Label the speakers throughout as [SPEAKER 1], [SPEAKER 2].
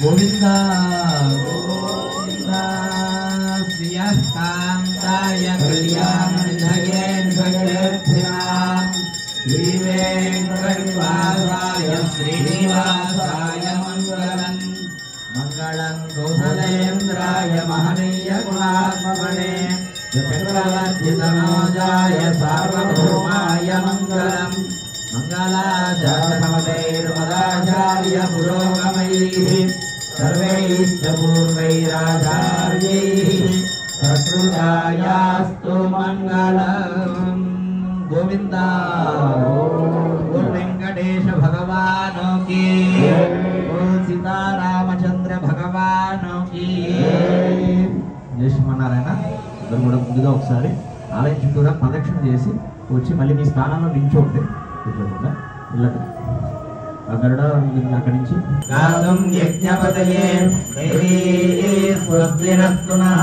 [SPEAKER 1] गोविन्द गोविन्द श्रियः कान्ताय कल्याणधयेन्द्रयेभ्याम् श्रीवेङ्कटनिवासाय श्रीनिवासाय मङ्गलम् मङ्गलम् कौसलेन्द्राय महनीय गुणात्मने चक्रवर्तितनोजाय सार्वभौमाय मङ्गलम् मङ्गलाचार्यमदैर्मदाचार्य पुरोगमैः सर्वैश्च पूर्वैराचार्यैः प्रकृतायास्तु मङ्गलम् गोविन्द वेङ्कटेश भगवान् की ఓం సీతారామచంద్ర భగవాన్ की చేసిమన్నారాయన అందరూ కూడా ముందుగా ఒకసారి ఆలయం చుట్టూరా ప్రదక్షిణ చేసి వచ్చి మళ్ళీ మీ స్థానంలో నిల్చోండి కూర్చోకుండా ఇళ్ళకి గరుడ అక్కడి నుంచి. గాతం యజ్ఞపతయే దేవీ స్వస్తిరస్తు నః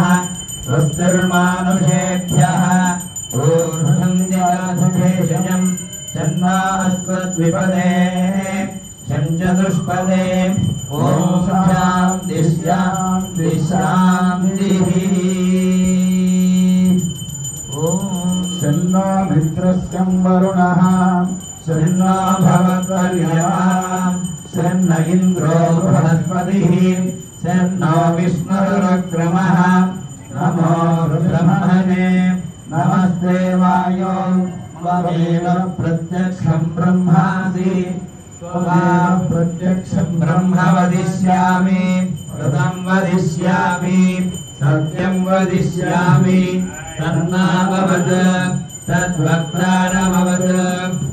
[SPEAKER 1] స్వస్తిర్మానుషేభ్యః ఊర్ధ్వం దివాధుషేషజం చన్నాస్వద్విపదే చంచతుష్పదే ఓం శాంతి శాంతి శాంతిః.
[SPEAKER 2] शन्नो
[SPEAKER 1] भवत्पर्यमाम् शन्न इन्द्रो बृहस्पतिः शन्नो विष्णुरुक्रमः नमो ब्रह्मणे नमस्ते वायो, त्वमेव प्रत्यक्षं ब्रह्मासि। ब्रह्म वदिष्यामि कृतं वदिष्यामि, सत्यं वदिष्यामि। तन्नाभवत्, तद्वक्तारमवत्।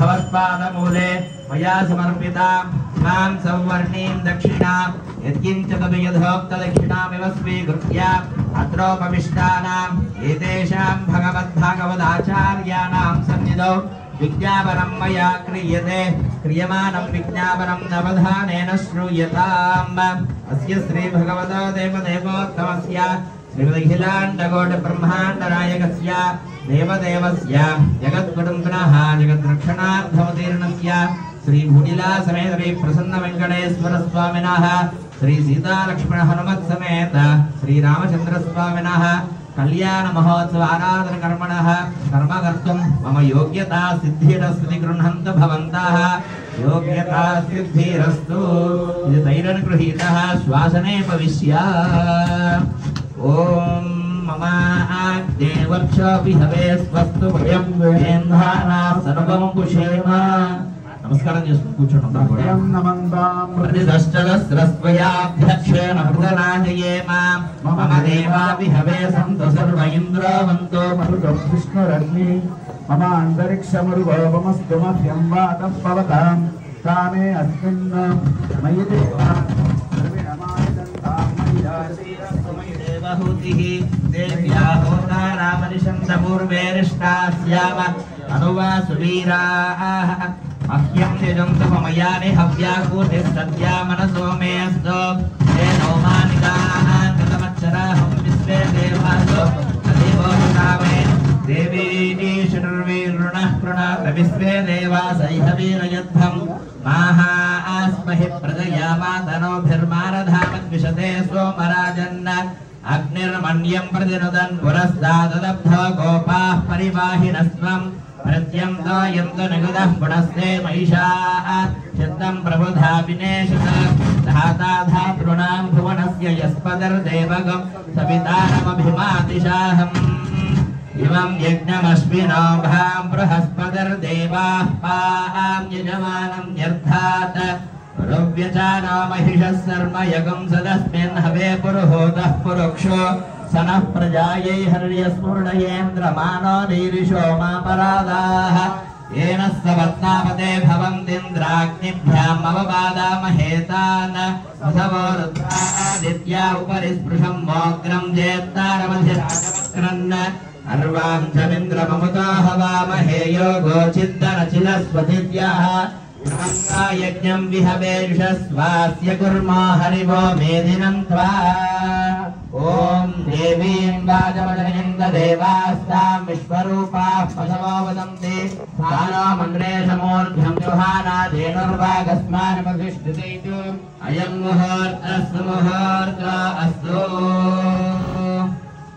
[SPEAKER 1] भवत्पादमूले मया समर्पिता माँ संवर्णीं दक्षिणां यत्किञ्च तदु यथोक्तदक्षिणामिव स्वीकृत्य अत्रोपविष्टानाम्, एतेषां भगवद्भागवदाचार्याणां सन्निधौ विज्ञापनं मया क्रियते, क्रियमाणं विज्ञापनं नवधानेन श्रूयताम्। अस्य श्रीभगवतो देवदेवोत्तमस्य త్రివిధఖిలాండగోట బ్రహ్మాండనాయకస్య దేవదేవస్య జగద్గుడుంగణః జగద్రక్షణార్థమతీర్ణస్య శ్రీ భూనిలా సమేత శ్రీ ప్రసన్న వెంకటేశ్వర స్వామినః శ్రీ సీతాలక్ష్మణ హనుమత్ సమేత శ్రీ రామచంద్ర స్వామినః కళ్యాణ మహోత్సవ ఆరాధన కర్మణ కర్మకర్తం మమ యోగ్యత సిద్ధిరస్తి గృహంత యోగ్యత సిద్ధిరస్తు ఇది తైరనుగృహీత శ్వాసనే భవిష్యా కూర్చోండి అందరూ కూడా
[SPEAKER 2] सत्यं नमन्तां
[SPEAKER 1] प्रतिदश्चलस्रस्त्वयाध्यक्षेण मृदनाशयेम मम देवापि हवे सन्तु सर्व इन्द्रावन्तो
[SPEAKER 2] मरुगं विष्णुरग्नि मम अन्तरिक्षमरुगोपमस्तु मह्यं वातः पवतां कामे अस्मिन् मयि देवा सर्वेणमायदन्तां मयि
[SPEAKER 1] देवहूतिः देव्या होतारामनिषन्तपूर्वेरिष्टा स्याम अनुवासुवीराः मह्यं निजन्तु मम यानि हव्याकूतिः सद्या मनसो मे अस्तु। ते नौमानिकाः कृतमच्छराहं विश्वे देवासो तदेवोषामे देवी शुर्वीरुणः कृणात विश्वे देवासैहवीरयध्वम् माहा आस्महि प्रजया मातनोभिर्मारधामद्विशते सोमराजन्। अग्निर्मण्यं प्रतिनुदन् पुरस्ताददब्धो गोपाः परिवाहिनस्त्वम् प्रत्यं दायन्त निगुदः पुनस्ते महिषाः। चित्तं प्रबुधा विनेशत धाता धातॄणां भुवनस्य यस्पदर्देवगं सवितारमभिमातिशाहम् इमं यज्ञमश्विनो भां बृहस्पतिर्देवाः पां। यजमानं न्यर्थात् रुव्यचानो महिषः सर्मयगं सदस्मिन् हवे पुरुहूतः पुरुक्षो स नः प्रजायै हर्यस्फुर्णयेन्द्रमानो नीरिषो मापरादाः येन सवत्नापते भवन्तीन्द्राग्निभ्याम् अवबादामहेतान् असवो रुद्रादित्या उपरि स्पृशम् मोग्रम् जेत्तारमधिराजवक्रन् अर्वाञ्चमिन्द्रममुता हवामहे योगो चित्तनचिलस्वतिभ्यः यज्ञम् विहवेषस्वास्य कुर्मा हरिवो मेदिनम् त्वा। ॐ देवीम् वाजमजयन्त देवास्ताम् विश्वरूपाः पशवो वदन्ति। स्थानो मन्द्रेशमूर्ध्यम् जुहाना धेनुर्वागस्मानपतिष्ठितैतु अयम् मुहूर्तस्तु, मुहूर्त अस्तु।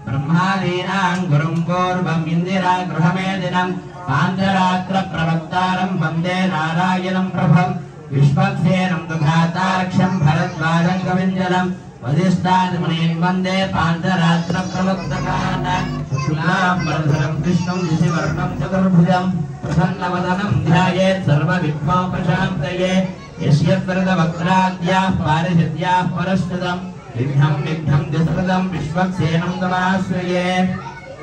[SPEAKER 1] ब्रह्मादीनाम् गुरुम् पूर्वम् इन्दिरा गृहमेदिनम् पाञ्चरात्र प्रवक्तारम् वन्दे नारायणम् प्रभम् विश्वक्सेनम् दुघातारक्षम् भरद्वाजम् कविञ्जलम् वदिष्ठादिमुनीम् वन्दे पाञ्चरात्र प्रवक्तकान् शुक्लाम् वरधरम् कृष्णम् दिशिवर्णम् चतुर्भुजम् प्रसन्नवदनम् ध्यायेत् सर्वविघ्नोपशान्तये यस्य वक्त्राद्याः पारिषद्याः परश्चिदम् विघ्नम् विघ्नम् दिसृतम् विश्वक्सेनम् तमाश्रये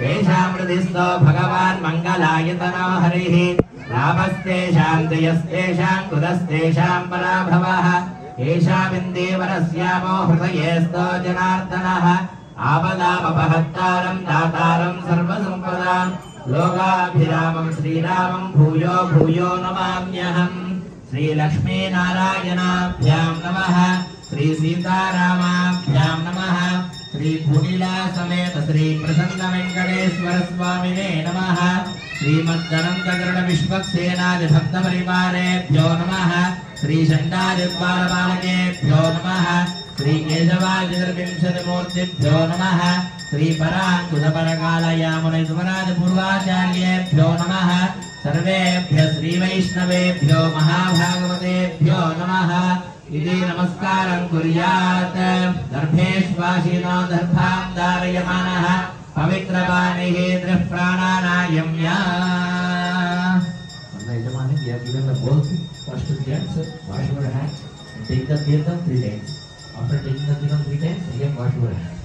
[SPEAKER 1] तेषाम् हृदिस्थो भगवान् मङ्गलायतनो हरिः लाभस्तेषाम् जयस्तेषाम् कुलस्तेषाम् पराभवः येषामिन्दीवरस्यामो हृदयेस्तो जनार्दनः आपदामपहत्तारम् दातारम् सर्वसम्पदाम् लोकाभिरामम् श्रीरामम् भूयो भूयो नमाम्यहम् श्रीलक्ष्मीनारायणाभ्याम् नमः श्रीसीतारामाभ्याम् नमः श्रीभुनिला समेत श्रीप्रसन्नवेङ्कटेश्वर स्वामिने नमः। श्रीमद्दनन्तकरणविश्वक्सेनादिभक्तपरिवारेभ्यो नमः। श्रीषण्डादिद्वारपालकेभ्यो नमः। श्रीकेशवादिर्विंशतिमूर्तिभ्यो नमः। श्रीपराङ्कुशपरकालयामुनिसुमराजपूर्वाचार्येभ्यो नमः। सर्वेभ्यः श्रीवैष्णवेभ्यो महाभागवतेभ्यो नमः। इति नमस्कारम् कुर्यात् दर्भेष्वासिनो दर्भाम् धारयमानः पवित्रवाणिः दृःप्राणानायम्य.
[SPEAKER 3] After taking the three times, again wash your hands.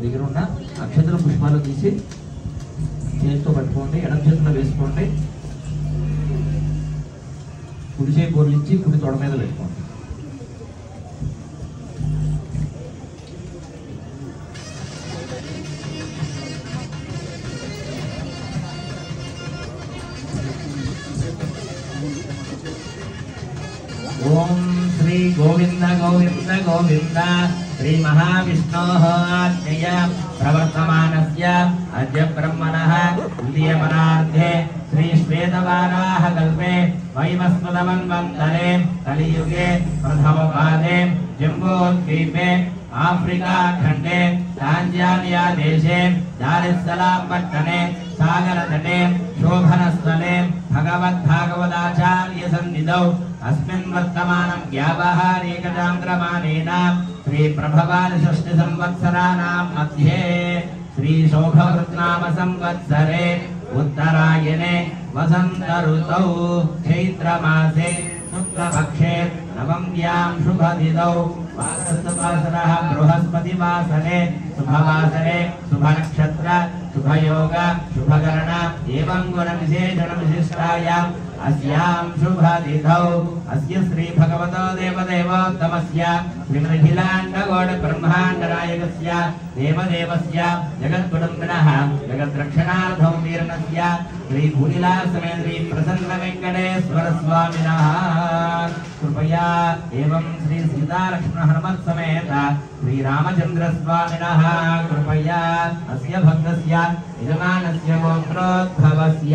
[SPEAKER 3] మీ దగ్గర ఉన్న అక్షతల పుష్పాలు తీసి చేతితో పట్టుకోండి ఎడం చేతిలో వేసుకోండి. కుడి చేయి పొర్లించి కుడి తొడ మీద పెట్టుకోండి.
[SPEAKER 1] ఓం శ్రీ గోవింద గోవింద గోవింద. श्रीमहाविष्णोः आज्ञय प्रवर्तमानस्य अद्य ब्रह्मणः द्वितीयपरार्धे श्रीश्वेतवाराहकल्पे वैवस्वतमन्वन्तरे कलियुगे प्रथमपादे जम्बोद्वीपे आफ्रिकाखण्डे टाञ्जानिया देशे दारिस्सलाम् पट्टने सागरतटे शोभनस्थले भगवद्भागवदाचार्यसन्निधौ अस्मिन् वर्तमानं श्रीप्रभवादिषष्टिसंवत्सराणां मध्ये श्रीशोभवृत्नाम संवत्सरे उत्तरायणे वसन्तऋतौ चैत्रमासे शुक्लपक्षे नवम्यां शुभदिनौ वासरः बृहस्पतिवासरे शुभवासरे शुभनक्षत्र शुभयोग शुभकरण एवं गुणविशेषणविशिष्टायाम् अस्यां शुभतिथौ अस्य श्रीभगवतो देवदेवोत्तमस्य श्रीमदखिलाण्डगोडब्रह्माण्डनायकस्य देवदेवस्य जगद्कुटुम्बिनः जगद्रक्षणार्थं वीर्णस्य श्रीभूलिलासमे श्रीप्रसन्नवेङ्कटेश्वरस्वामिनः कृपया एवं श्री सीतालक्ष्मणहनुमत्समेत श्रीरामचन्द्रस्वामिनः कृपया अस्य भक्तस्य, यजमानस्य गोत्रोद्भवस्य।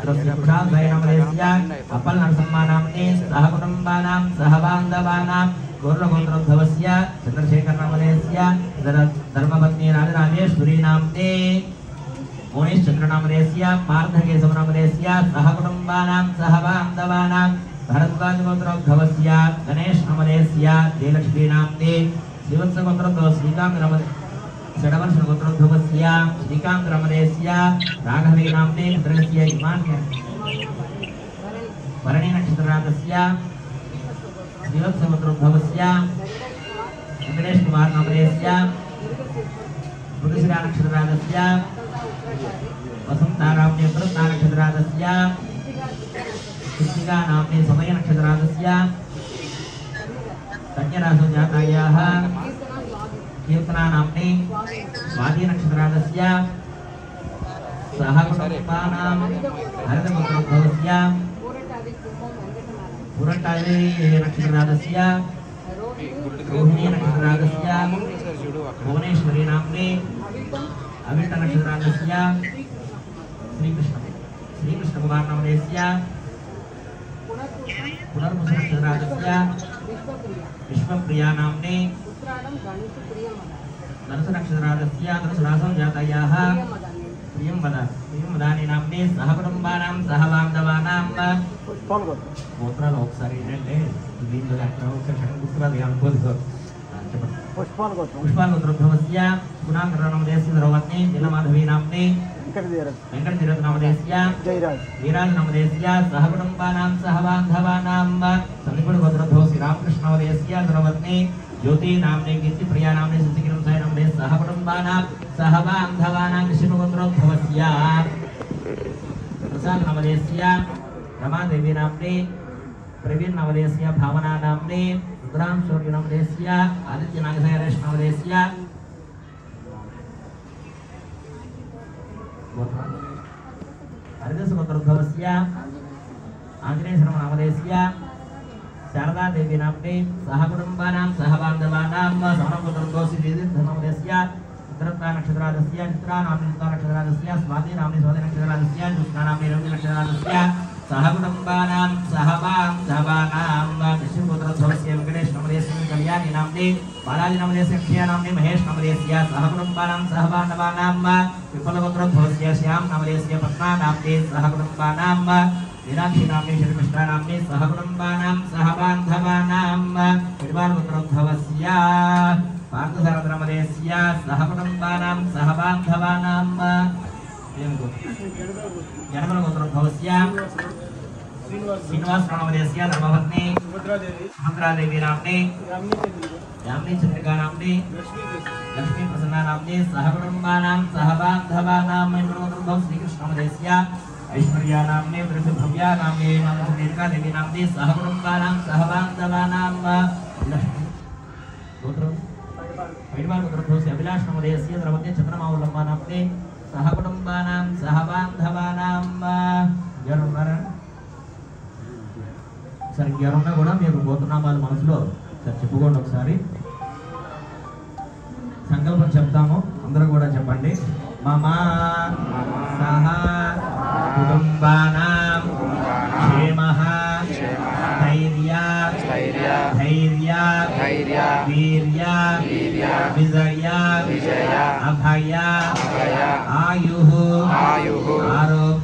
[SPEAKER 1] अरस्य कुशालभयनामदेस्य अपल नरसम्मानाम्ने सह कुटुम्बानां सह बान्धवानां गौरगोत्रोद्भवस्य चन्द्रशेखरनामदेस्य धर्मपत्नी राजराजेश्वरी नाम्ने मोणेश्चन्द्रनामदेस्य पार्थकेशवनामदेस्य सह कुटुम्बानां सह बान्धवानां भरद्वाजगोत्रोद्भवस्य गणेशनामदेस्य जयलक्ष्मीनाम्ने श्रीवत्सगोत्रोद्भव श्रीकान्तनामदे षडवर्षगोत्रोद्भवस्य श्रीकान्तरमणेस्य राघवेनाम्ने पुत्रस्य इमान्य भरणीनक्षत्ररागस्य श्रीवत्सगोत्रोद्भवस्य वेङ्कटेशकुमारनामदेस्य मृगशिरानक्षत्ररागस्य वसन्ताराम्ने प्रत्तानक्षत्ररागस्य कृत्तिकानाम्ने समयनक्षत्ररागस्य कन्यरासो जातायाः कीर्तनानाम्नि स्वाधीनक्षत्ररागस्य सह कुटुम्बानां हरितमुद्रोद्भवस्य पुरट्टादि नक्षत्ररागस्य रोहिणी नक्षत्ररागस्य भुवनेश्वरी नाम्नि अविट्टनक्षत्ररागस्य श्रीकृष्ण श्रीकृष्णकुमारनामदेस्य पुनर्मुसनक्षत्ररागस्य विश्वप्रिया नाम्नि नरसनक्षत्रादस्य नरसुरासं जातायाः प्रियं वद प्रियं वदानि नाम्ने सह कुटुम्बानां सह बान्धवानां గోత్రాలు ఒకసారి ఏంటంటే దీంట్లో అక్కడ ఒకసారి సడన్ గుర్తురాదు ఇక అనుకోదు చెప్పండి
[SPEAKER 4] పుష్పాలు గోత్రం
[SPEAKER 1] పుష్పాగోత్రోద్భవస్య పునాకరణమదేశ ద్రవత్ని నీలమాధవీ నామ్ని
[SPEAKER 4] ఇక్కడ తీరదు
[SPEAKER 1] వెంకటతిరత్నమదేశ్య
[SPEAKER 4] జయరాజ్
[SPEAKER 1] వీరాజనమదేశ్య సహ కుటుంబానాం సహ బాంధవానాం సంధిపుడు గోత్రోద్భవ శ్రీరామకృష్ణవదేశ్య ద్రవత్ని Yuti namne kisi priya namne sasikiram saya namne sahabatam bana sahaba anthava nam nama kundro bhavasya prasan namadesya Rama Devi namne Pravin namadesya Bhavana namne Ram Shorty namadesya Aditya Nagasaya Resh namadesya Aditya Sumatro bhavasya Anjane nama namadesya Sharda देवी नाम के सहगुणबा नाम सहबांधवा नाम व सौरपुत्र दोषी देवी धर्म दस्या चित्रा नक्षत्र दस्या चित्रा नाम निंदा नक्षत्र दस्या स्वाति नाम निंदा नक्षत्र दस्या दुष्टा नाम निरोग नक्षत्र दस्या सहगुणबा नाम सहबांधवा नाम व विष्णुपुत्र दोषी एवं गणेश नाम शारदादेवीनाम्नी सह कुटुम्बानां, सह बान्धवानां सहकुटुम्बोऽसिधनमदस्य चित्रत्वानक्षत्रादस्य चित्रानाम्नित्वानक्षत्रादस्य स्वातिनाम्नि स्वातिनक्षत्रादस्य ज्योत्स्नानाम्नि रविनक्षत्रादस्य सह कुटुम्बानां सहवां सहवानां कृष्णपुत्रस्वस्य वेङ्कटेशनमदेशस्य कल्याणि नाम्नि बालाजिनमदेशस्य क्षयानाम्नि महेशनमदेशस्य सह श्याम नाम बान्धवानां विफलपुत्रध्वस्य श्यां नाम पत्नानाम्नि सह नाम मीनाक्षीनाम्ने शर्मिष्ठानाम्ने सहकुटुम्बानां सहबान्धवानां परिवारपुत्रोद्धवस्य पार्थसारद्रमदेस्य सहकुटुम्बानां सहबान्धवानां जनपदगोत्रोद्धवस्य श्रीनिवासप्रणवदेस्य धर्मपत्नी सुभद्रादेवीनाम्ने याम्नी चन्द्रिकानाम्ने लक्ष्मीप्रसन्नानाम्ने सहकुटुम्बानां सहबान्धवानां श्रीकृष्णमदेस्य ऐश्वर्यानाम्ने वृद्धभव्यानाम्ने नमो दीर्घादेवीनाम्ने सहकुटुम्बानां सहबान्धवानां वैडवानुग्रहोस्य अभिलाषणमुदयस्य द्रवते चन्द्रमावलम्बानाम्ने सहकुटुम्बानां सहबान्धवानां ఎవరున్నారా సరే ఎవరున్నా కూడా మీరు గోత్రనామాలు మనసులో సరే చెప్పుకోండి ఒకసారి సంకల్పం చెప్తాము అందరూ కూడా చెప్పండి mama
[SPEAKER 5] saha
[SPEAKER 1] kudumbanam
[SPEAKER 5] shemaha
[SPEAKER 1] thairya
[SPEAKER 5] thairya
[SPEAKER 1] thairya
[SPEAKER 5] virya
[SPEAKER 1] virya
[SPEAKER 5] vizaya
[SPEAKER 1] vizaya
[SPEAKER 5] abhaya
[SPEAKER 1] abhaya
[SPEAKER 5] ayuhu
[SPEAKER 1] ayuhu
[SPEAKER 5] aro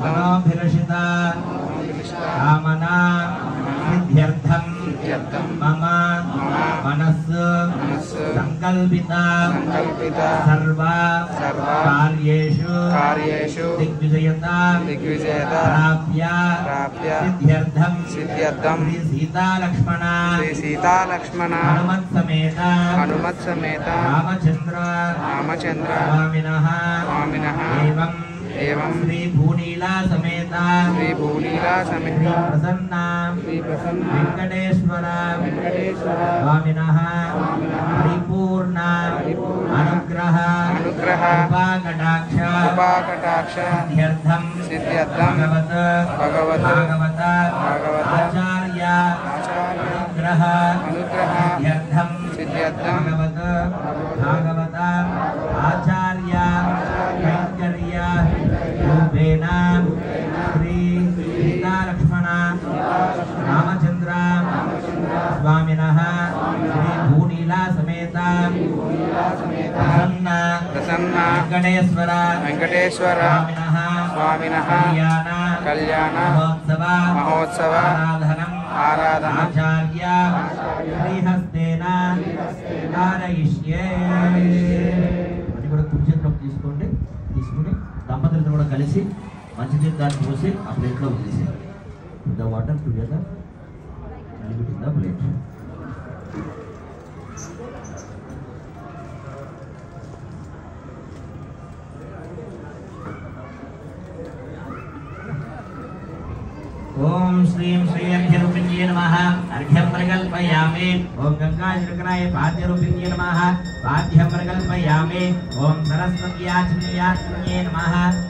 [SPEAKER 1] मनोभिरषिता
[SPEAKER 5] कामना
[SPEAKER 1] सिद्ध्यर्थम
[SPEAKER 5] मम
[SPEAKER 1] मनस्
[SPEAKER 5] संकल्पिता।
[SPEAKER 1] सर्वा
[SPEAKER 5] कार्येषु
[SPEAKER 1] कार्येषु
[SPEAKER 5] दिग्विजयता।
[SPEAKER 1] दिग्विजयता।
[SPEAKER 5] प्राप्या
[SPEAKER 1] प्राप्या
[SPEAKER 5] सिद्ध्यर्थम
[SPEAKER 1] सिद्ध्यर्थम श्री सीता लक्ष्मण
[SPEAKER 5] श्री
[SPEAKER 1] सीता लक्ष्मण
[SPEAKER 5] हनुमत
[SPEAKER 1] समेत
[SPEAKER 5] हनुमत
[SPEAKER 1] समेत
[SPEAKER 5] रामचंद्र
[SPEAKER 1] रामचंद्र
[SPEAKER 5] स्वामिनः।
[SPEAKER 1] स्वामिनः।
[SPEAKER 5] एवं
[SPEAKER 1] एवं
[SPEAKER 5] श्री
[SPEAKER 1] भूनीला
[SPEAKER 5] समेता।
[SPEAKER 1] श्री भूनीला
[SPEAKER 5] समेता। प्रसन्ना
[SPEAKER 1] श्री प्रसन्ना
[SPEAKER 5] वेंकटेश्वरा। वेंकटेश्वरा।
[SPEAKER 1] स्वामिनः।
[SPEAKER 5] परिपूर्णा।
[SPEAKER 1] अनुग्रह।
[SPEAKER 5] अनुग्रह।
[SPEAKER 1] उपाकटाक्ष।
[SPEAKER 5] उपाकटाक्ष।
[SPEAKER 1] सिद्ध्यर्थम सिद्ध्यर्थम भगवत।
[SPEAKER 5] भगवत। भगवत। आचार्य।
[SPEAKER 1] आचार्य।
[SPEAKER 5] अनुग्रह। జగన్న
[SPEAKER 1] వెంకటేశ్వర
[SPEAKER 5] వెంకటేశ్వర
[SPEAKER 1] స్వామిన కళ్యాణ మహోత్సవ ఆరాధన ఆచార్య అది కూడా తీసుకోండి తీసుకుని దంపతులతో కూడా కలిసి మంచినీరు దాన్ని పోసి ఆ ప్లేట్లో the water together plate Om Shri Shri अर्घ्य रूपिण्ये नमः अर्घ्यं प्रकल्पयामि ओम गंगा शृंगनाय पाद्य रूपिण्ये नमः पाद्यं प्रकल्पयामि ओम सरस्वती आचन्याचन्ये नमः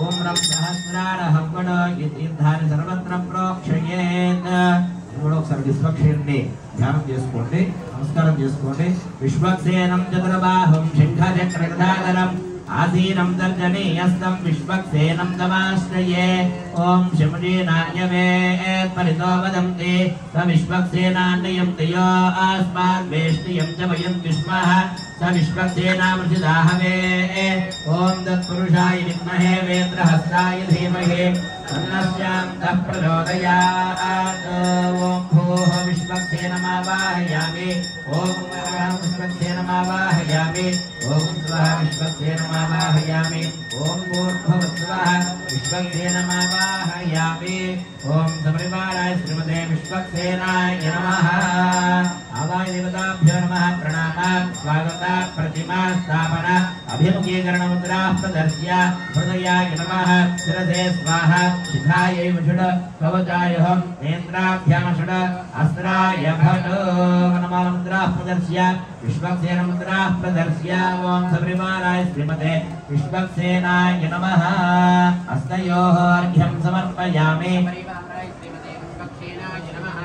[SPEAKER 1] ఓం రం సహస్రార హవ్వడ ఈ తీర్థాన్ని సర్వత్ర ప్రోక్షయేత్. ఇది కూడా ఒకసారి విశ్వక్షేణ్ణి ధ్యానం చేసుకోండి నమస్కారం చేసుకోండి. విశ్వక్సేనం చతుర్బాహం శంఖచక్రగదాగరం ఆసీనం తర్జనీయస్తం విశ్వక్సేనం తమాశ్రయే. ఓం శముజీనాన్యవేత్ పరితో వదంతి స విశ్వక్సేనాన్యయం తయో ఆస్మాన్ వేష్టియం చ వయం విశ్వ सविष्वन्देनामृषिदाहवे ॐ तत्पुरुषाय विद्महे वेत्रहस्ताय धीमहे। अन्नस्यान्तः प्रचोदयात् ॐ भूः विष्मभ्ये नमावाहयामि ॐ विष्मभ्ये नमावाहयामि ॐ स्वाहा विष्मभ्ये नमावाहयामि ॐ भूर्भवस्वाहा विष्मभ्ये नमावाहयामि ॐ समरिवाराय श्रीमते विश्वक्सेनाय नमः। आवाय देवताभ्यो नमः, प्रणामात् स्वागतात् प्रतिमा स्थापना, अभिमुखीकरणमुद्राः प्रदर्श्य, हृदयाय नमः, शिरसे स्वाहा। शिखायै षड कवचाय अस्त्राय भट वनमाल प्रदर्श्य विश्वक्सेन प्रदर्श्य। ॐ सबरिमालाय श्रीमते विश्वक्सेनाय नमः। हस्तयोः अर्घ्यं समर्पयामि।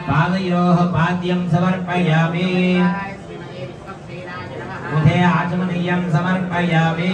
[SPEAKER 1] पादयोः पाद्यं समर्पयामि। मुखे आचमनीयं समर्पयामि।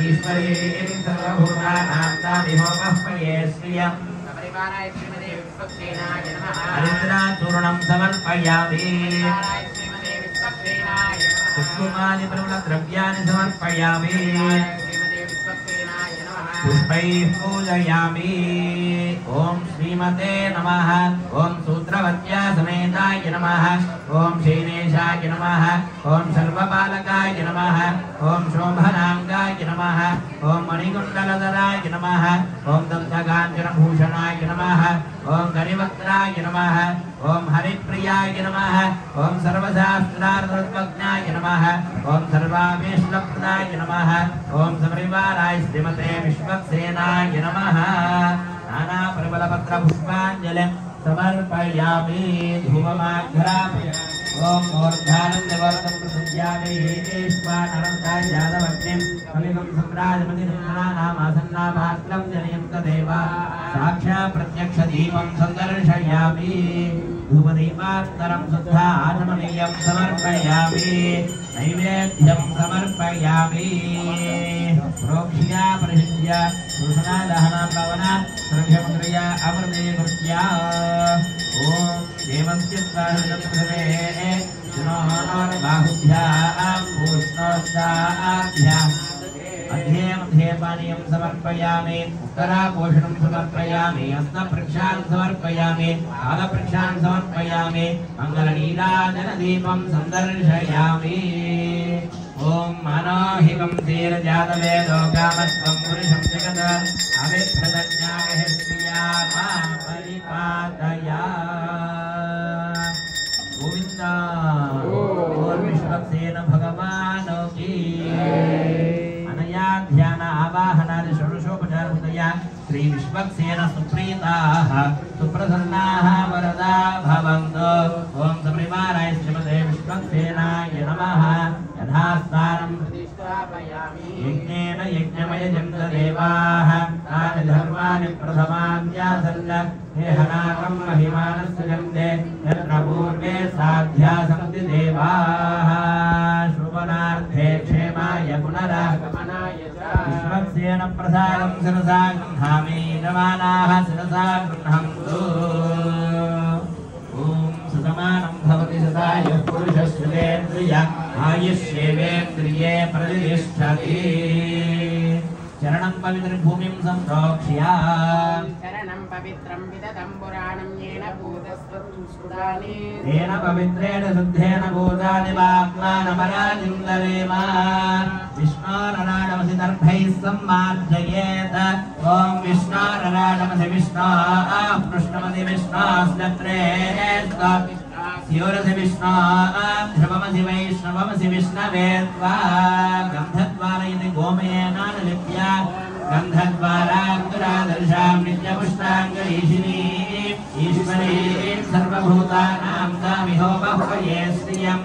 [SPEAKER 1] ईश्वरीं सर्वभूतानां तामिहोपह्वये श्रियम् हरिद्राचूर्णं समर्पयामि। पुष्पमादिप्रबलद्रव्याणि समर्पयामि। पुष्पैः पूजयामि श्रीमते नमः ॐ सूत्रवत्या समेताय नमः ॐ शैलेशाय नमः ॐ सर्वपालकाय नमः ॐ शोभनाङ्गाय नमः ॐ मणिकुण्डलधराय नमः ॐ दन्तकाञ्चनभूषणाय नमः ॐ गरिवक्त्राय नमः ॐ हरिप्रियाय नमः ॐ सर्वशास्त्रार्थज्ञाय नमः ॐ सर्वाभीष्टप्रदाय नमः ॐ सबरिवाराय श्रीमते विश्वक्सेनाय नमः नानाप्रबलपत्रपुष्पाञ्जलिं समर्पयामि धूममाघ्रामि ॐ मूर्धानन्दवर्तं प्रसज्यामि हेतेष्वानरन्ताय यादवग्निं कलिगं सम्राजमतिनामासन्नाभास्त्रं जनयं तदेव साक्षात् प्रत्यक्षदीपं सन्दर्शयामि धूपदीपात्तरं शुद्धा आचमनीयं समर्पयामि। नैवेद्यं समर्पयामि। प्रोक्ष्या प्रसिद्ध्या पुरुषनादहना प्लवना सर्वमुद्रया अमृते कृत्या। ॐ देवस्य स्वाहृतप्रभे बाहुभ्यां पूष्णोत्साभ्याम् मध्ये मध्ये पानीयं समर्पयामि। उत्तरापोषणं समर्पयामि। हस्तप्रक्षान् समर्पयामि। पादप्रक्षान् समर्पयामि। मङ्गलनीराजनदीपं सन्दर्शयामि। ॐ मनोहिमं विश्वक्सेन भगवान् की अनया ध्यान आवाहनादि षोडशोपचारमुदया श्री विश्वक्सेन सुप्रीताः सुप्रसन्नाः वरदा भवन्तु। ॐ श्रीमते विश्वक्सेनाय नमः। यथास्थानं यज्ञेन यज्ञमयजन्त देवाः तानि धर्माणि प्रथमान्यासन्न देहनाकं महिमानस्य जन्ते यत्र पूर्वे साध्या सन्ति देवाः। शुभनार्थे क्षेमाय पुनरागमनाय विश्वक्सेन प्रसादं शिरसा गृह्णामि। यजमानाः शिरसा गृह्णन्तु ॐ सुसमानं भवति सदा यः पुरुषस्वेन्द्रिय आयुष्येवेन्द्रिये प्रतिष्ठति। चरणं पवित्रभूमिं सम्प्रोक्ष्य।
[SPEAKER 6] शरणं पवित्रं विदधं पुराणं येन भूतस्वत्सुदानि
[SPEAKER 1] तेन पवित्रेण शुद्धेन भूतादिवात्मानमराजिं दरेम विष्णोरराडमसि दर्भैः सम्मार्जयेत्। ॐ विष्णोरराडमसि विष्णो पृष्णमसि विष्णोस्लत्रेत् स्योरसि विष्णो ध्रुवमसि वैष्णवमसि विष्णवे त्वा गन्धद्वार इति गोमयेनानुलिप्य गन्धद्वारान्तरादर्शां नित्यपुष्टाङ्गरीशिनी ईश्वरी सर्वभूतानां तामिहोपह्वये श्रियम्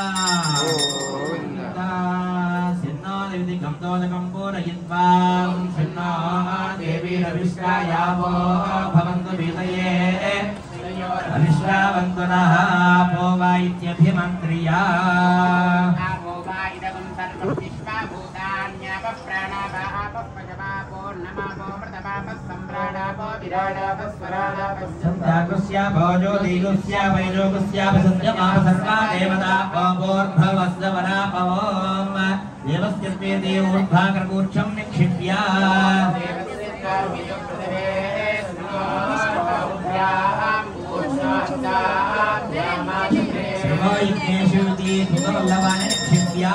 [SPEAKER 1] गोविन्दा गोविन्दा सिन्नो देवी गम्दोदकं पूरयित्वा सिन्नो देवी रविश्रायावो भवन्तु वेदये अविश्रावन्तुनः भो वा इत्यभिमन्त्रिया सन्ध्याकुस्या भोजोदीगुस्या वैजोगुस्या वसन्त्यमाप सर्वा देवता पवोर्भवस्य वरापवोम् देवस्य त्वे देवोद्भागरकूर्च्छं निक्षिप्या। सर्वो यज्ञेषु निक्षिप्या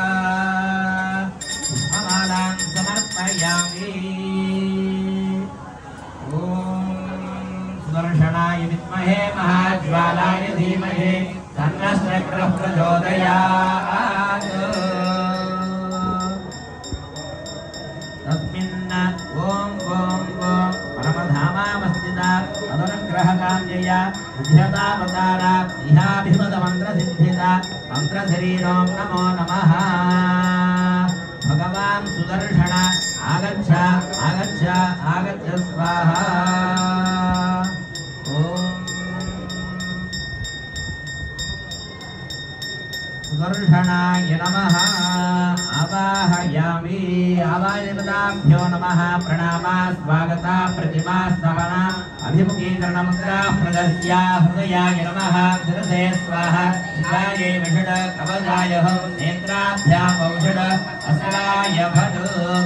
[SPEAKER 1] विद्महे महाज्वालाय धीमहि तन्नश्चक्रः प्रचोदयात्। तस्मिन् ॐ ॐ ॐ परमधामावस्थिता तदनुग्रहकाम्यया बुद्ध्यतावतारा इहाभिमतमन्त्रसिद्धिता मन्त्रशरीरों नमो नमः। भगवान् सुदर्शन आगच्छ आगच्छ आगच्छ स्वाहा। सुदर्शनाय नमः आवाहयामि। आवायपदाभ्यो नमः। प्रणामा स्वागता प्रतिमा स्तवना अभिमुखीकरणमुद्रा प्रदस्या हृदयाय नमः। शिरसे स्वाहा। शिवाय विषड कवचाय नेत्राभ्याम् औषध अस्वाय भट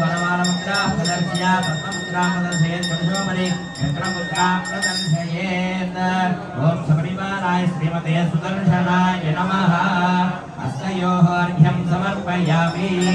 [SPEAKER 1] वनमानमुद्रा प्रदस्या पद्ममुद्रा प्रदर्शयेत्। पुरुषोपरि ॐ सबरिवाराय श्रीमते सुदर्शनाय नमः। हस्तयोः अर्घ्यं समर्पयामि।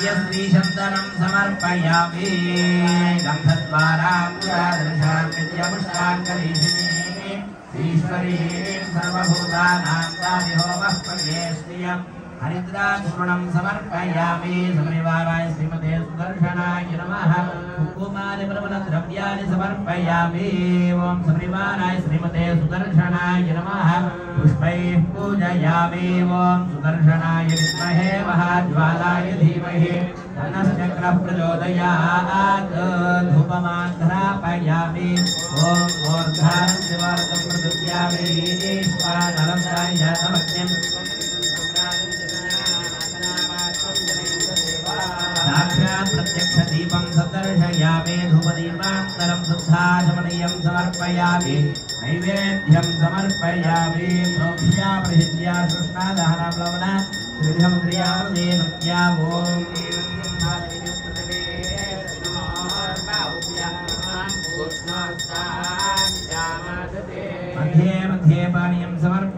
[SPEAKER 1] दिव्यश्रीशन्दनं समर्पयामि। गन्धद्वारां ईश्वरीं सर्वभूतानां दादिहोमः पर्येष्टियम् हरिद्राचूर्णं समर्पयामि। समनिवाराय श्रीमते सुदर्शनाय नमः। कुङ्कुमानि प्रबलद्रव्याणि समर्पयामि। ॐ समनिवाराय श्रीमते सुदर्शनाय नमः। पुष्पैः पूजयामि। ॐ सुदर्शनाय विद्महे महाज्वालाय धीमहि। अन्नश्चक्रः प्रचोदयात्। धूपमाघ्रापयामि ॐ ऊर्ध्वार्धवार्धं प्रदुद्यामि ईश्वरनलं जायतमग्निम् साक्षात् प्रत्यक्षदीपं सदर्शयामि धूपदीपान्तरं शुद्धाचमनीयं समर्पयामि नैवेद्यं समर्पयामि प्रोक्ष्या प्रहित्या कृष्णादहनं लवना त्रिभ्यमुद्रियामदे नृत्या ॐ मध्ये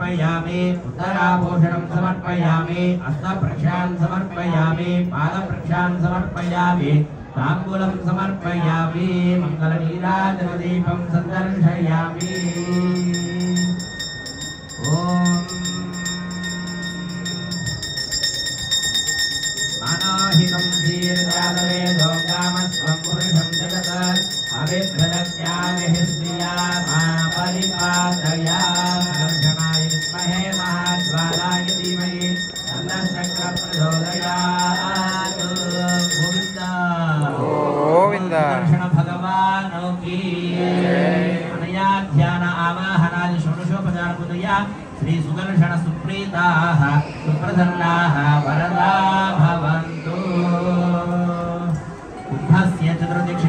[SPEAKER 1] समर्पयामि उत्तराभूषणं समर्पयामि हस्तप्रक्षान् समर्पयामि पादप्रक्षान् समर्पयामि, ताम्बूलं समर्पयामि मङ्गलनीराजनदीपं सन्दर्शयामि। ॐ मानाहितं पुरुषं जगत् अभिभ्रदत्यानि स्त्रिया मा परिपादया दर्शनाय विद्महे महाज्वालाय धीमहि तन्नश्चक्रः प्रचोदयात् गोविन्द।
[SPEAKER 5] गोविन्द।
[SPEAKER 1] दर्शन भगवान् की अनया ध्यान आवाहनादि षोडशोपचारपूजया श्री सुदर्शन सुप्रीताः सुप्रसन्नाः वरदा भवन्तु। कुम्भस्य चतुर्दिक्षि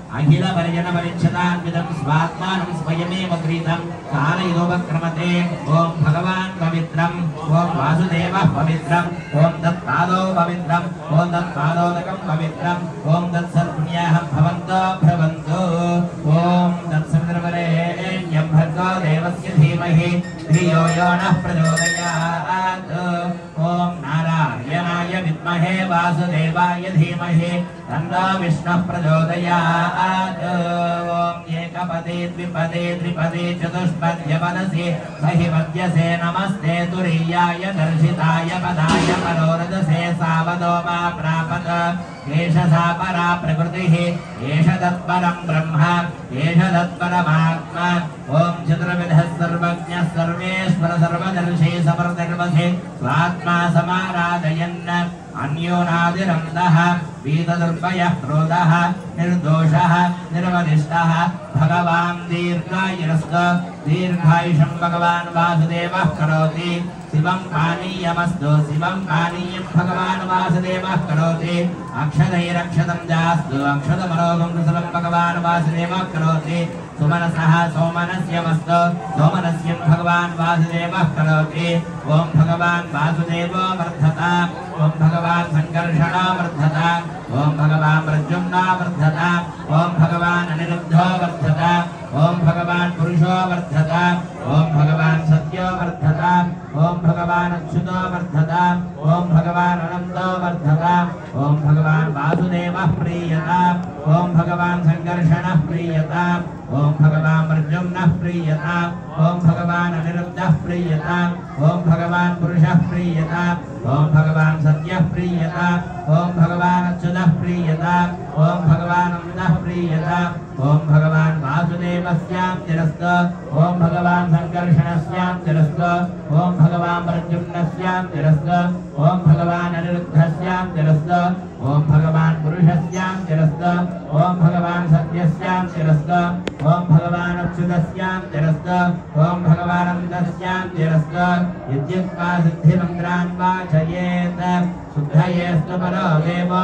[SPEAKER 1] सीता समेत श्री रामचंद्र स्वामिनः कल्याण महोत्सवाराधन कर्मणः अखिल परिजन परिच्छदान्वितं स्वात्मानं स्वयमेव क्रीतं कालयोपक्रमते ॐ भगवान् पवित्रम्। ॐ वासुदेवः पवित्रम्। ॐ तत्पादो पवित्रम्। ॐ तत्पादोदकं पवित्रम्। ॐ तत्सत्पुण्याः भवन्तो भ्रवन्तु। ॐ तत्सवितर्वरेण्यं भर्गो देवस्य धीमहि धियो यो नः प्रचोदयात् ॐ नारायणाय विद्महे वासुदेवाय धीमहि तन्नो विष्णुः प्रचोदयात्। ॐ एकपदे द्विपदे त्रिपदे चतुष्पद्यपदसि महिपद्यसे नमस्ते तुरीयाय दर्शिताय पदाय परोरजसे सावदो मा प्रापत। एष सा परा प्रकृतिः एष तत्परं ब्रह्म एष तत्परमात्मा ॐ चतुर्विधः सर्वज्ञः, सर्वेश्वर सर्वदर्शी समर्दर्वसे स्वात्मा समाराधयन् अन्योनादिरन्दः वीतदुर्भयः क्रोधः निर्दोषः भगवान् दीर्घायुरस्त दीर्घायुषं भगवान् वासुदेवः करोति शिवं पानीयमस्तु शिवं पानीयं भगवान् वासुदेवः करोति। अक्षतैरक्षतं जास्तु अक्षतमरोगं कुशलं भगवान् वासुदेवः करोति। सुमनसः सोमनस्यमस्तु, सोमनस्यं भगवान् वासुदेवः करोति। ॐ भगवान् वासुदेवो वर्धता, ॐ भगवान् सङ्कर्षणो वर्धता, ॐ भगवान् प्रद्युम्नो वर्धता, ॐ भगवान् अनिरुद्धो वर्धता। ॐ भगवान पुरुषो वर्धता ॐ भगवान् सत्यो वर्धता ओम भगवान अच्युतो वर्धता ओम भगवान अनन्तो वर्धता ॐ भगवान् वासुदेवः प्रीयता ॐ भगवान् सङ्कर्षणः प्रीयता ॐ भगवान् प्रद्युम्नः प्रीयता ॐ भगवान् अनिरुद्धः प्रीयता ॐ भगवान् पुरुषः प्रीयता ॐ भगवान् सत्यः प्रीयता ॐ भगवान् अच्युतः प्रीयता ॐ भगवान् अमृतः प्रीयता ॐ भगवान् वासुदेवस्यां तिरस्त ॐ भगवान् सङ्कर्षणस्यां तिरस्त ॐ भगवान् प्रद्युम्नस्यां तिरस्त ॐ भगवान् अनिरुद्धस्यां तिरस्त ॐ भगवान् पुरुषस्यां तिरस्त ॐ भगवान् सत्यस्यां तिरस्त ॐ भगवान् अच्युतस्यां तिरस्त ॐ भगवान् अमृतस्यां तिरस्त यद्यत्वा परो देवो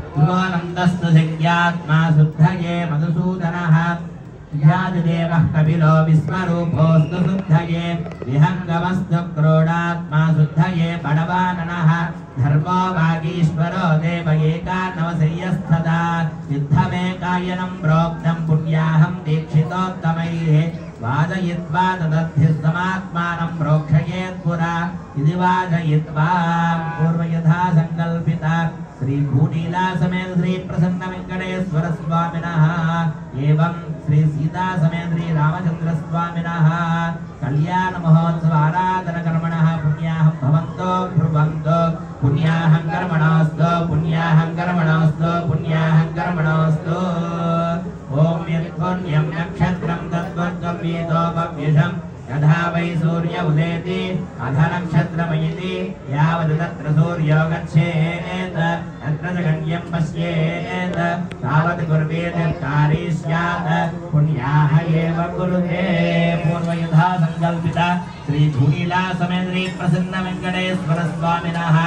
[SPEAKER 1] ध्रुवानन्दस्तु सिद्ध्यात्मा शुद्धये मधुसूदनः ध्यादिदेवः कपिलो विश्वरूपोऽस्तु शुद्धये विहङ्गमस्तु क्रोडात्मा शुद्धये बडवाननः धर्मो वागीश्वरो देव एकानवशय्यस्तदा युद्धमेकायनं प्रोक्तं पुण्याहं दीक्षितोत्तमैः वादयित्वा तदद्भिः समात्मानं प्रोक्षयेत् पुरा इति वादयित्वा पूर्वयथा सङ्कल्पिता श्रीभूनीलासमेत श्रीप्रसन्नवेङ्कटेश्वरस्वामिनः एवं श्रीसीतासमे श्रीरामचन्द्रस्वामिनः कल्याणमहोत्सवाराधनकर्मणः पुण्याहं भवन्तो पुण्याहं कर्मणौस्तु पुण्याहं कर्मणौस्तु पुण्याहं कर्मणोस्तु। ॐ यत्पुण्यं नक्षत्रं गम्यो गम्यजम् यथा वै सूर्य उदेति अथ नक्षत्रमयिति यावत् तत्र सूर्यो गच्छेत् तत्र च गण्यं पश्येत् तावत् कुर्वेत् कार्ये स्यात् पुण्याः एव कुरुते। पूर्वयुधा सङ्कल्पिता श्री भूनीला समेत प्रसन्न वेङ्कटेश्वर स्वामिनः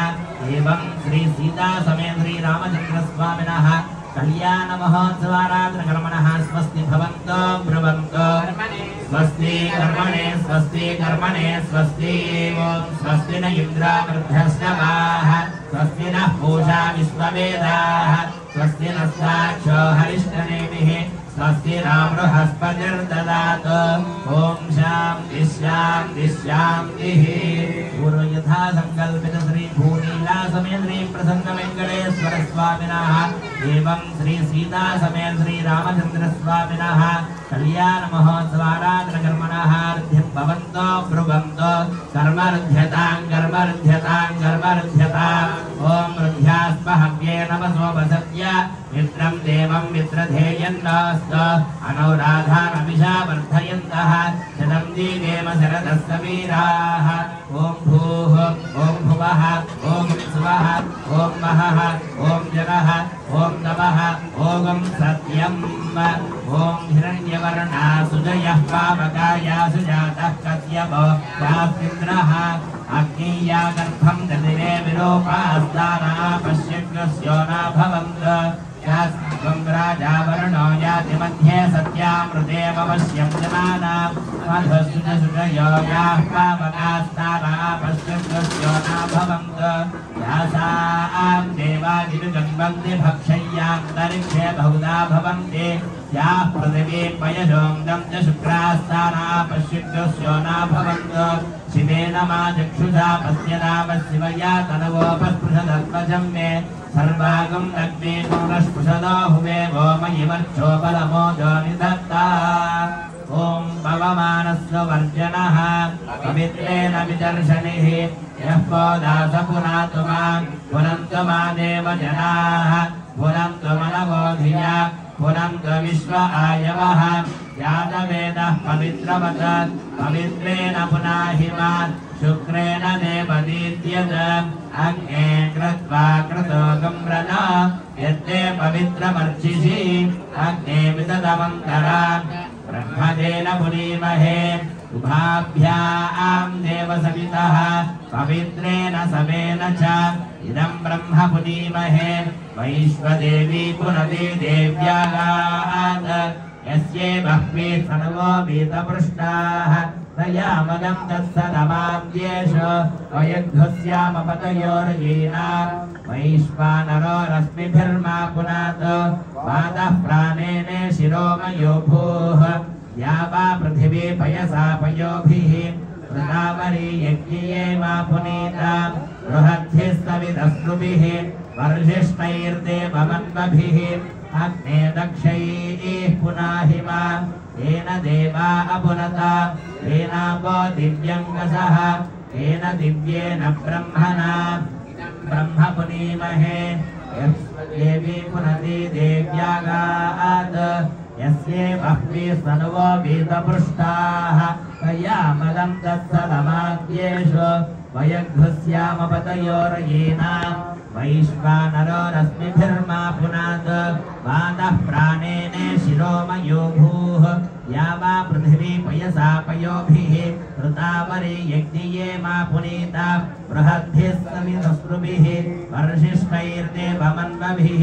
[SPEAKER 1] एवं श्री सीता समेत श्री रामचन्द्र स्वामिनः कल्याण महोत्सवाराधन कर्मणः स्वस्ति भवन्तो, ब्रुवन्तो। स्वस्ति कर्मणे स्वस्ति कर्मणे, स्वस्ति स्वस्ति न इन्द्रावृद्धश्रवाः स्वस्ति नः पूषा विश्ववेदाः, स्वस्ति न साक्षो हरिष्ठनेमिः स्वस्ति रामृहस्पतिर्ददातु ॐ शान्ति शान्ति, शान्तिः। पूर्व यथा सङ्कल्पित श्री भूनीला समेत श्री प्रसन्न वेङ्कटेश्वर स्वामिनः एवं श्री सीता समेत श्री रामचन्द्र स्वामिनः कल्याण महोत्सवाराधन कर्मणः रुद्धिं भवन्तो ब्रुवन्तो, कर्मरुध्यतां कर्मरुध्यतां, कर्मरुध्यताम्। ॐ रुद्ध्यास्महव्ये नमसोपसत्य मित्रं देवं मित्रधेयन्नास्तु। अनुराधानमिषा वर्धयन्तः शतं दीवेम शरदः समीराः ॐ भूः, ॐ भुवः, ॐ स्वः ॐ महः, ॐ जगः ॐ तपः ॐ सत्यम्। ॐ हिरण्यवर्णा सुजयः पावकाया सुजातः कश्यपो यास्मिन्द्रः अग्नीया गर्भं ददिरे विलोपास्ताना पश्यग्रस्यो न भवन्त। यास्त्वं राजावर्णो याति मध्ये पश्यग्रस्यो न भवन्त। यासां देवादिविगन्वन्ति भक्षय्यान्तरिक्षे बहुधा भवन्ति। याः पृथिवी पयजोङ्गं च शुक्रास्ताना पश्यग्रस्यो न भवन्त। शिवेन मा चक्षुषा पश्यदावशिवया तनवोपस्पृशदत्वजं मे। सर्वागं अग्ने नूनस्पृशदा हुवे निधत्ता ॐ पवमानस्य वर्जनः पवित्रेण विदर्शनिः। यः विश्व आयवः। यादवेदः पवित्रवत्, पवित्रेण पुनाहि मान् शुक्रेण देवदीत्यज। अग्ने कृत्वा कृतोकं पवित्रमर्चिषि। ब्रह्मदेन पुरीमहे उभाभ्यां देवसवितः पवित्रेण समेन च। इदं ब्रह्म पुनीमहे वैश्वदेवी पुनदे देव्यागात्। यस्ये बह्वी सर्वो वीतपृष्टाः दयामदं तत्सदमाद्येष वयघ्नस्यामपतयोर्येना वैश्वानरो रश्मिभिर्मा पुनात्। वादः प्राणेने शिरोमयो भूः। या वा पृथिवी पयसा पयोभिः। वृदावरी यज्ञिये मा पुनीता। बृहद्भिः सविदस्रुभिः वर्षिष्ठैर्देवमन्वभिः अग्ने दक्षैः पुनाहि मा येन देवा अपुनता येनापो दिव्यङ्गसः येन दिव्येन ब्रह्मणा। ब्रह्म पुनीमहे देवी पुनति देव्यागात् यस्ये बह्वी सन्वो वीतपृष्टाः तया मदं तत्सदमाद्येषु वयघ्नस्यामपतयोरयेन वैश्वानरोरश्मिभिर्मा पुनात् वातः प्राणेन शिरोमयो भूः या वा पृथिवी पयसा पयोभिः कृतावरे यज्ञिये मा पुनीता बृहद्भिः वर्षिष्ठैर्देवमन्वभिः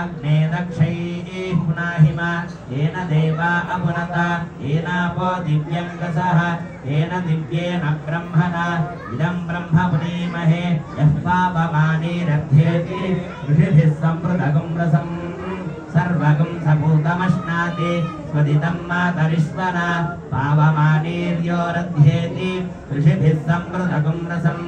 [SPEAKER 1] अग्ने दक्षैः पुनाहिमा येन देवा अपुनता येनापो दिव्यं गसः येन दिव्येन ब्रह्मणा इदं ब्रह्म पुनीमहे यः पापमानीरध्येति ऋषिभिः सम्पृतगुं रसम्। सर्वगुं सभूतमश्नाति स्वदितं मातरिश्वना पावमानीर्योरध्येति ऋषिभिः सम्पृतगुं रसम्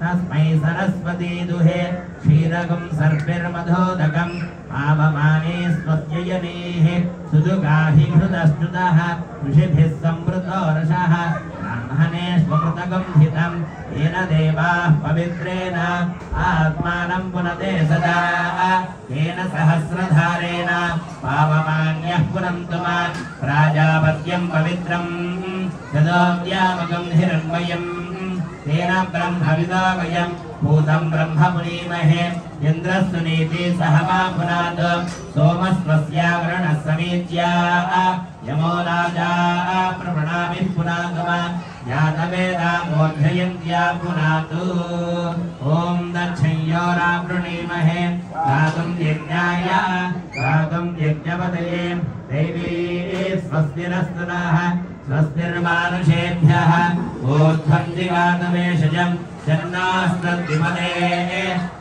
[SPEAKER 1] तस्मै सरस्वती दुहे। क्षीरगुं सर्पिर्मधोदकम् पावमाने स्वस्य यनेः सुदुगाहि घृतश्रुतः ऋषिभिः सम्पृतो रसः ब्राह्मणेष्वमृतगं येन देवाः पवित्रेण। आत्मानं पुनते सदा। येन सहस्रधारेण। पावमान्यः पुनन्तु मा प्राजापत्यं पवित्रम्। सदोद्यामकं हिरण्मयम्। तेन ब्रह्मविदा वयं भूतं ब्रह्म पुनीमहे इन्द्रस्तु नीति सह मा पुनात्। सोमस्वस्यावरणः समीच्या। यमो राजा प्रवणाभिः पुनागम ज्ञातवेदा मोर्धयन्त्या पुनातु। ॐ दक्षय्योरावृणीमहे गातुं यज्ञाय। गातुं यज्ञपतये। दैवी स्वस्तिरस्तु नः। स्वस्तिर्मानुषेभ्यः ऊर्ध्वं दिगातमेषजं चन्नास्तद्विमले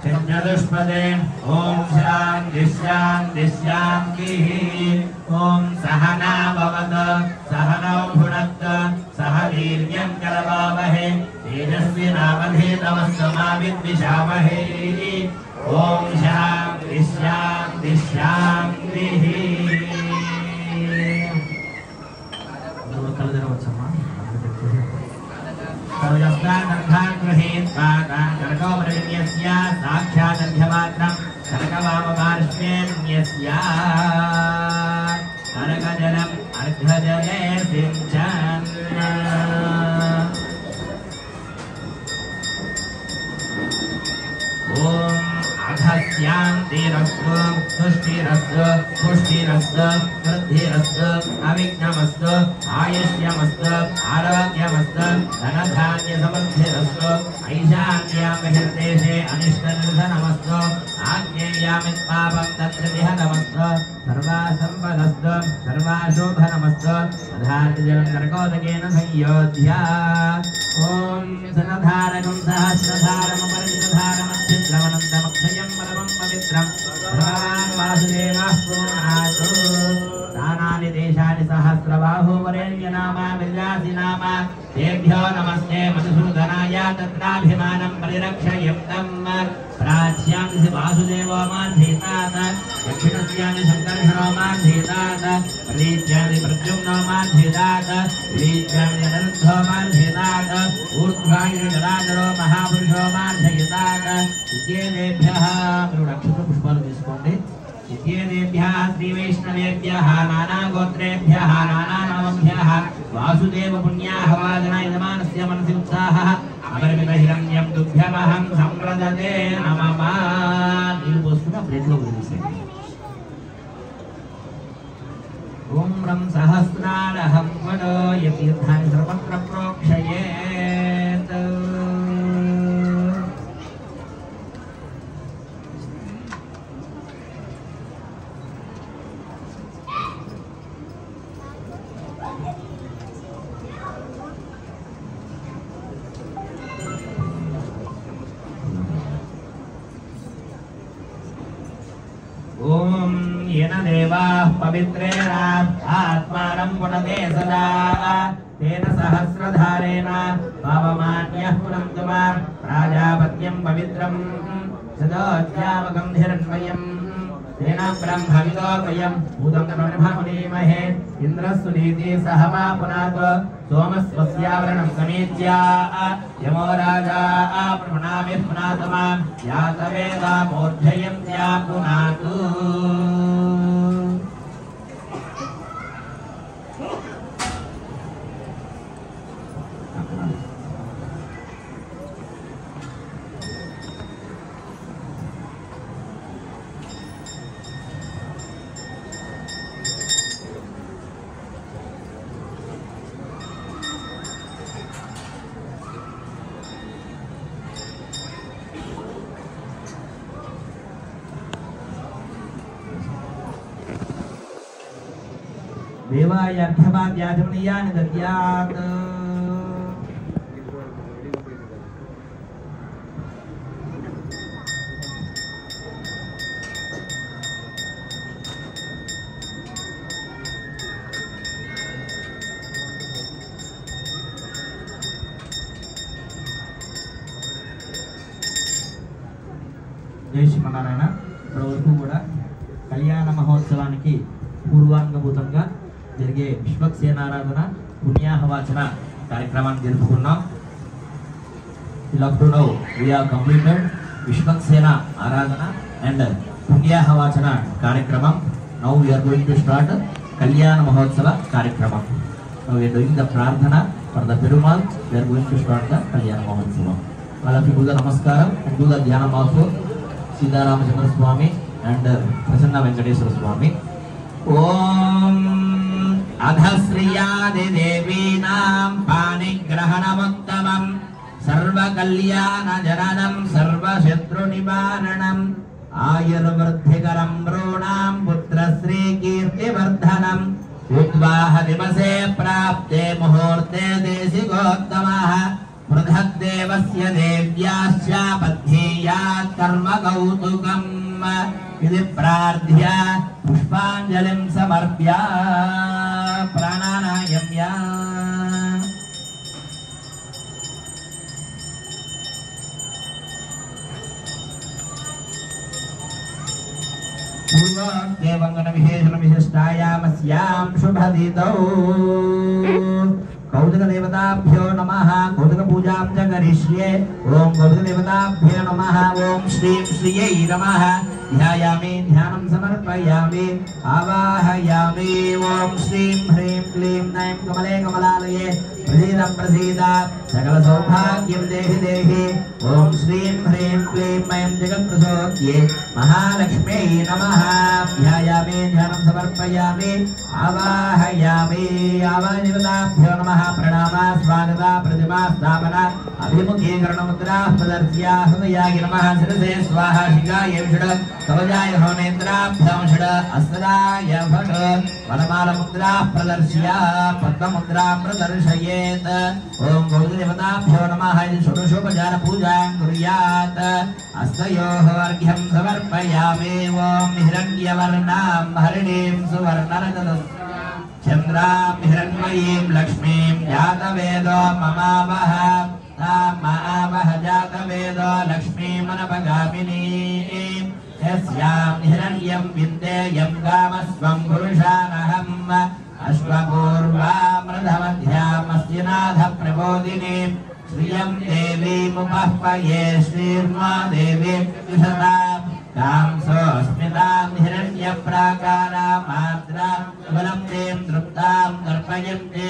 [SPEAKER 1] चन्द्रदुष्पदे ॐ शान्ति शान्ति शान्तिः। ॐ सहना भवत, सहनौ भुनक्त सह वीर्यं करवावहे तेजस्विनावधेतमस्तमा विद्विषावहे ॐ शान्ति। जरोत्सवम् सर्वस्नानर्थाग्रहेत्पाकाकरकोमरणीयस्य साक्षादभ्यमात्रम् कनकवामपार्श्वेन्यस्य अर्घजलम् अर्घजले सिञ्चन् ॐ अघ शांतिरस्त तुष्टिरस्त पुष्टिरस्त वृद्धिरस्त अविघ्नमस्त, आयुष्यमस्त, आरोग्यमस्त, धनधान्य समृद्धिरस्त ऐशान्यामहिर्देशे अनिष्टनिर्धनमस्त, आज्ञेयामित् पापं तत्र निहतमस्त सर्वासम्बलस्त सर्वाशोभनमस्त तथार्जलं कर्कोदकेन संयोध्या ॐ सनधारकं सहस्रधारमपरिधारमध्यद्रवनन्दमक्षयं परमम् पवित्रं भगवान् वासुदेवः पुनातु భగవాన్ వాసుదేవः పూర్ణాతు స్థానాని దేశాని సహస్రబాహో వరేణ్య నామ విలాసి నామ తేభ్యో నమస్తే మధుసూదనాయ తత్రాభిమానం పరిరక్షయంతం ప్రాచ్యామి వాసుదేవో మాధీతాత్ దక్షిణస్యామి సంకర్షణో మాధీతాత్ ప్రీత్యామి ప్రద్యుమ్నో మాధీతాత్ ప్రీత్యామి అనిరుద్ధో మాధీతాత్ ఊర్ధ్వాయుని గదాధరో మహాపురుషో మాధీతాత్ ఇత్యేదేభ్యః మీరు అక్షత పుష్పాలు తీసుకోండి श्रीवैष्णवेभ्यः श्रीवैष्णवेभ्यः नानागोत्रेभ्यः, नानानामभ्यः वासुदेवपुण्याहवादनाय नमानस्य मनसि उत्साहः अपरिमितहिरण्यं दुभ्यमहं सम्प्रदते नमः। ॐ रं सहस्रारहं सर्वत्र प्रोक्षये। ॐ येन देवाः पवित्रेण आत्मानं गुणते सदा तेन सहस्रधारेण पावमान्यः पुनन्तु मा प्राजापत्यं पवित्रम् सदोध्यामकं हिरण्मयम् तेन ब्रह्मविदोदयम् भूतं ब्रह्ममुनीमहे इन्द्रस्तुनीति सह मा पुनात् सोमस्वस्यावरणं समीच्या। यमो राजा प्रणामिः या यातवेदा मोर्धयन्त्या पुनातु। देवाय अर्घ्यपाद्याचमनीयानि दद्यात् అర్చన కార్యక్రమాన్ని జరుపుకున్నాం. టు వీఆర్ కంప్లీటెడ్ విశ్వక్సేన ఆరాధన అండ్ పుణ్యాహవాచన కార్యక్రమం. Now we are going to start కళ్యాణ మహోత్సవ కార్యక్రమం. Now we are doing the ప్రార్థన for the Perumal we are going to start the కళ్యాణ మహోత్సవం. వాళ్ళకి గుద నమస్కారం అండ్ ధ్యాన మాసు సీతారామచంద్ర స్వామి అండ్ ప్రసన్న వెంకటేశ్వర స్వామి. ఓ अध श्रियादिदेवीनाम् पाणिग्रहणमुत्तमम् सर्वकल्याणजननम् सर्वशत्रुनिवारणम् आयुर्वृद्धिकरम् मृणाम् पुत्रश्रीकीर्तिवर्धनम्। उद्वाहदिवसे प्राप्ते मुहूर्ते देशिगोत्तमः पृथग्देवस्य देव्याश्चापथीया कर्म कौतुकम् इति प्रार्थ्य पुष्पाञ्जलिं समर्प्य प्राणानायम्य। पूर्वोक्तेवङ्गनविशेषणविशिष्टायामस्यां शुभदितौ। कौतुकदेवताभ्यो नमः, कौतुकपूजां च करिष्ये। ॐ कौतुकदेवताभ्यो नमः ॐ श्रीं श्रियै नमः। ध्यायामि ध्यानं समर्पयामि आवाहयामि। ॐ श्रीं ह्रीं क्लीं नयं कमले कमलालये प्रसीदं सकल सकलसौभाग्यं देहि देहि ॐ श्रीं ह्रीं क्लीं मयं जगत्प्रसोद्ये महालक्ष्म्यै नमः ध्यायामि ध्यानं समर्पयामि आवाहयामि आवादेवताभ्यो नमः प्रणामा स्वागता प्रतिमा स्थापना अभिमुखीकरणमुद्राः प्रदर्श्या हृदयाय नमः शिरसे स्वाहा शिखाय षड् कवजाय होनेन्द्राभ्यां षड् अस्तराय भट वनमालमुद्राः प्रदर्श्या पद्ममुद्रां प्रदर्शये भवेत् ॐ गोधूलिपदाभ्यो नमः इति षोडशोपचारपूजां कुर्यात् हस्तयोः समर्पयामे। ओं हिरण्यवर्णां हरिणीं सुवर्णरजतं चन्द्रां हिरण्मयीं लक्ष्मीं जातवेदो ममावह। तां महावह जातवेदो लक्ष्मीमनपगामिनी। यस्यां हिरण्यं विन्देयं कामस्वं पुरुषानहम्। अश्वपूर्वामृथमध्याथप्रबोधिनीम् श्रियम् देवीमुपह्वये श्रीर्मा श्रीमा देवीम् तिषताम् सोऽस्मिताम् हिरण्यप्राकाणामात्रान् ते तृप्ताम् तर्पयन्ते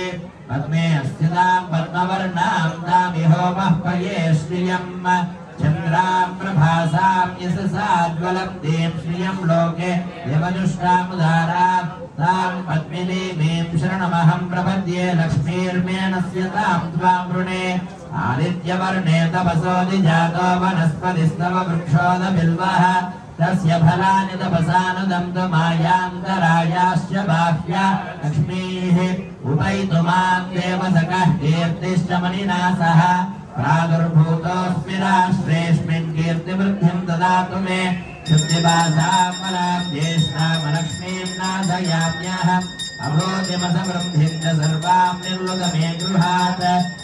[SPEAKER 1] पद्मे अस्थिताम् पद्मवर्णाम् तामि श्रियम्। चन्द्राम् प्रभासाम् यशसाज्वलम् देव श्रियम् लोके यमनुष्कामुदाराम् ताम् पद्मिनीमीम् शरणमहम् प्रपद्ये लक्ष्मीर्मेणस्य ताम् त्वाम् वृणे। आदित्यवर्णे तपसोदिजातो वनस्पतिस्तव वृक्षोदबिल्वः। तस्य फलानि तपसानुदन्तमायान्तरायाश्च बाह्या लक्ष्मीः। उपैतुमान् देवसकः कीर्तिश्च मणिना सह प्रादुर्भूतोऽस्मि राष्ट्रेऽस्मिन् ददातु मे। नाशयाम्यहम् अभोतिमसमृद्धिं च सर्वां निर्लुदमे गृहात्।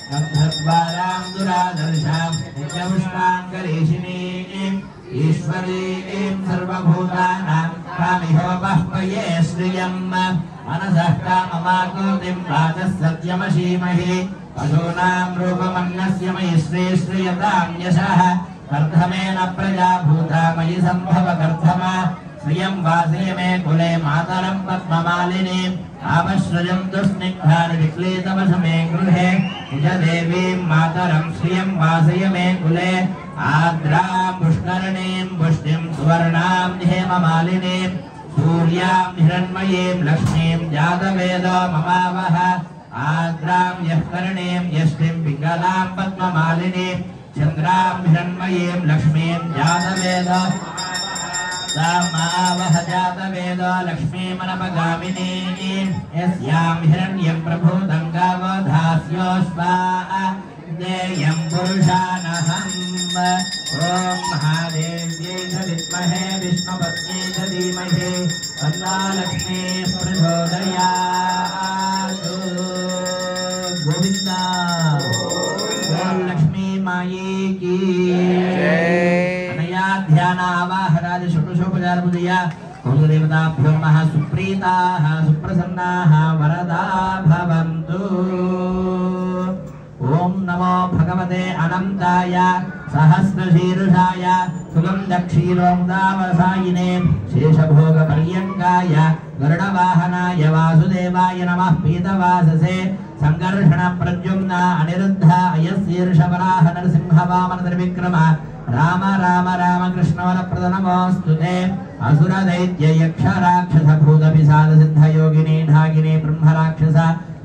[SPEAKER 1] गन्धद्वारां दुरादर्शां नित्यपुष्पाङ्गरीषिणीम् ईश्वरीं सर्वभूतानां कामिहोपह्पये श्रियम्। मनसः काममाकृतिं वाचः सत्यमशीमहि पशूनां प्रजा भूता मयि सम्भव कर्धमा श्रियं वासे मे कुले मातरं पद्ममालिनीम् आपश्रयं दुष्निग्धानि विक्लीतवशमे गृहे। निजदेवीं मातरं श्रियं वासय मे कुले। आद्रां पुष्करणीं पुष्टिं सुवर्णां हेममालिनीं सूर्यां हिरण्मयीं लक्ष्मीं जातवेदो ममावह। आद्रां यः करणीं यष्टिं पिङ्गलां पद्ममालिनीं। चन्द्रां हिरण्मयीं लक्ष्मीं जातवेदो सामावह जातवेदो लक्ष्मीमनपगामिनी। यस्यां हिरण्यं प्रभूतं गावधास्योऽश्वा देयं पुरुषानहम् ॐ महादेव्यै च विद्महे विष्णुपत्न्यै च धीमहि तन्ना लक्ष्मी प्रचोदयात् गोविन्दा लक्ष्मी माये की अनया ध्यान आवाहराज शुक्लशोपचारमुदया कुलदेवताभ्यो नमः सुप्रीताः सुप्रसन्नाः वरदा भवन्तु नमो भगवते अनन्ताय, सहस्रशीर्षाय सुगन्धक्षीरोमुदावसायिने शेषभोगपर्यङ्काय, गरुडवाहनाय, वासुदेवाय नमः पीतवाससे सङ्कर्षण प्रद्युम्न अनिरुद्ध अयस्शीर्षवराह नरसिंहवामन निर्विक्रम राम राम राम कृष्णवरप्रद नमोऽस्तु ते। सिद्धयोगिनी ढागिनी, ब्रह्मराक्षस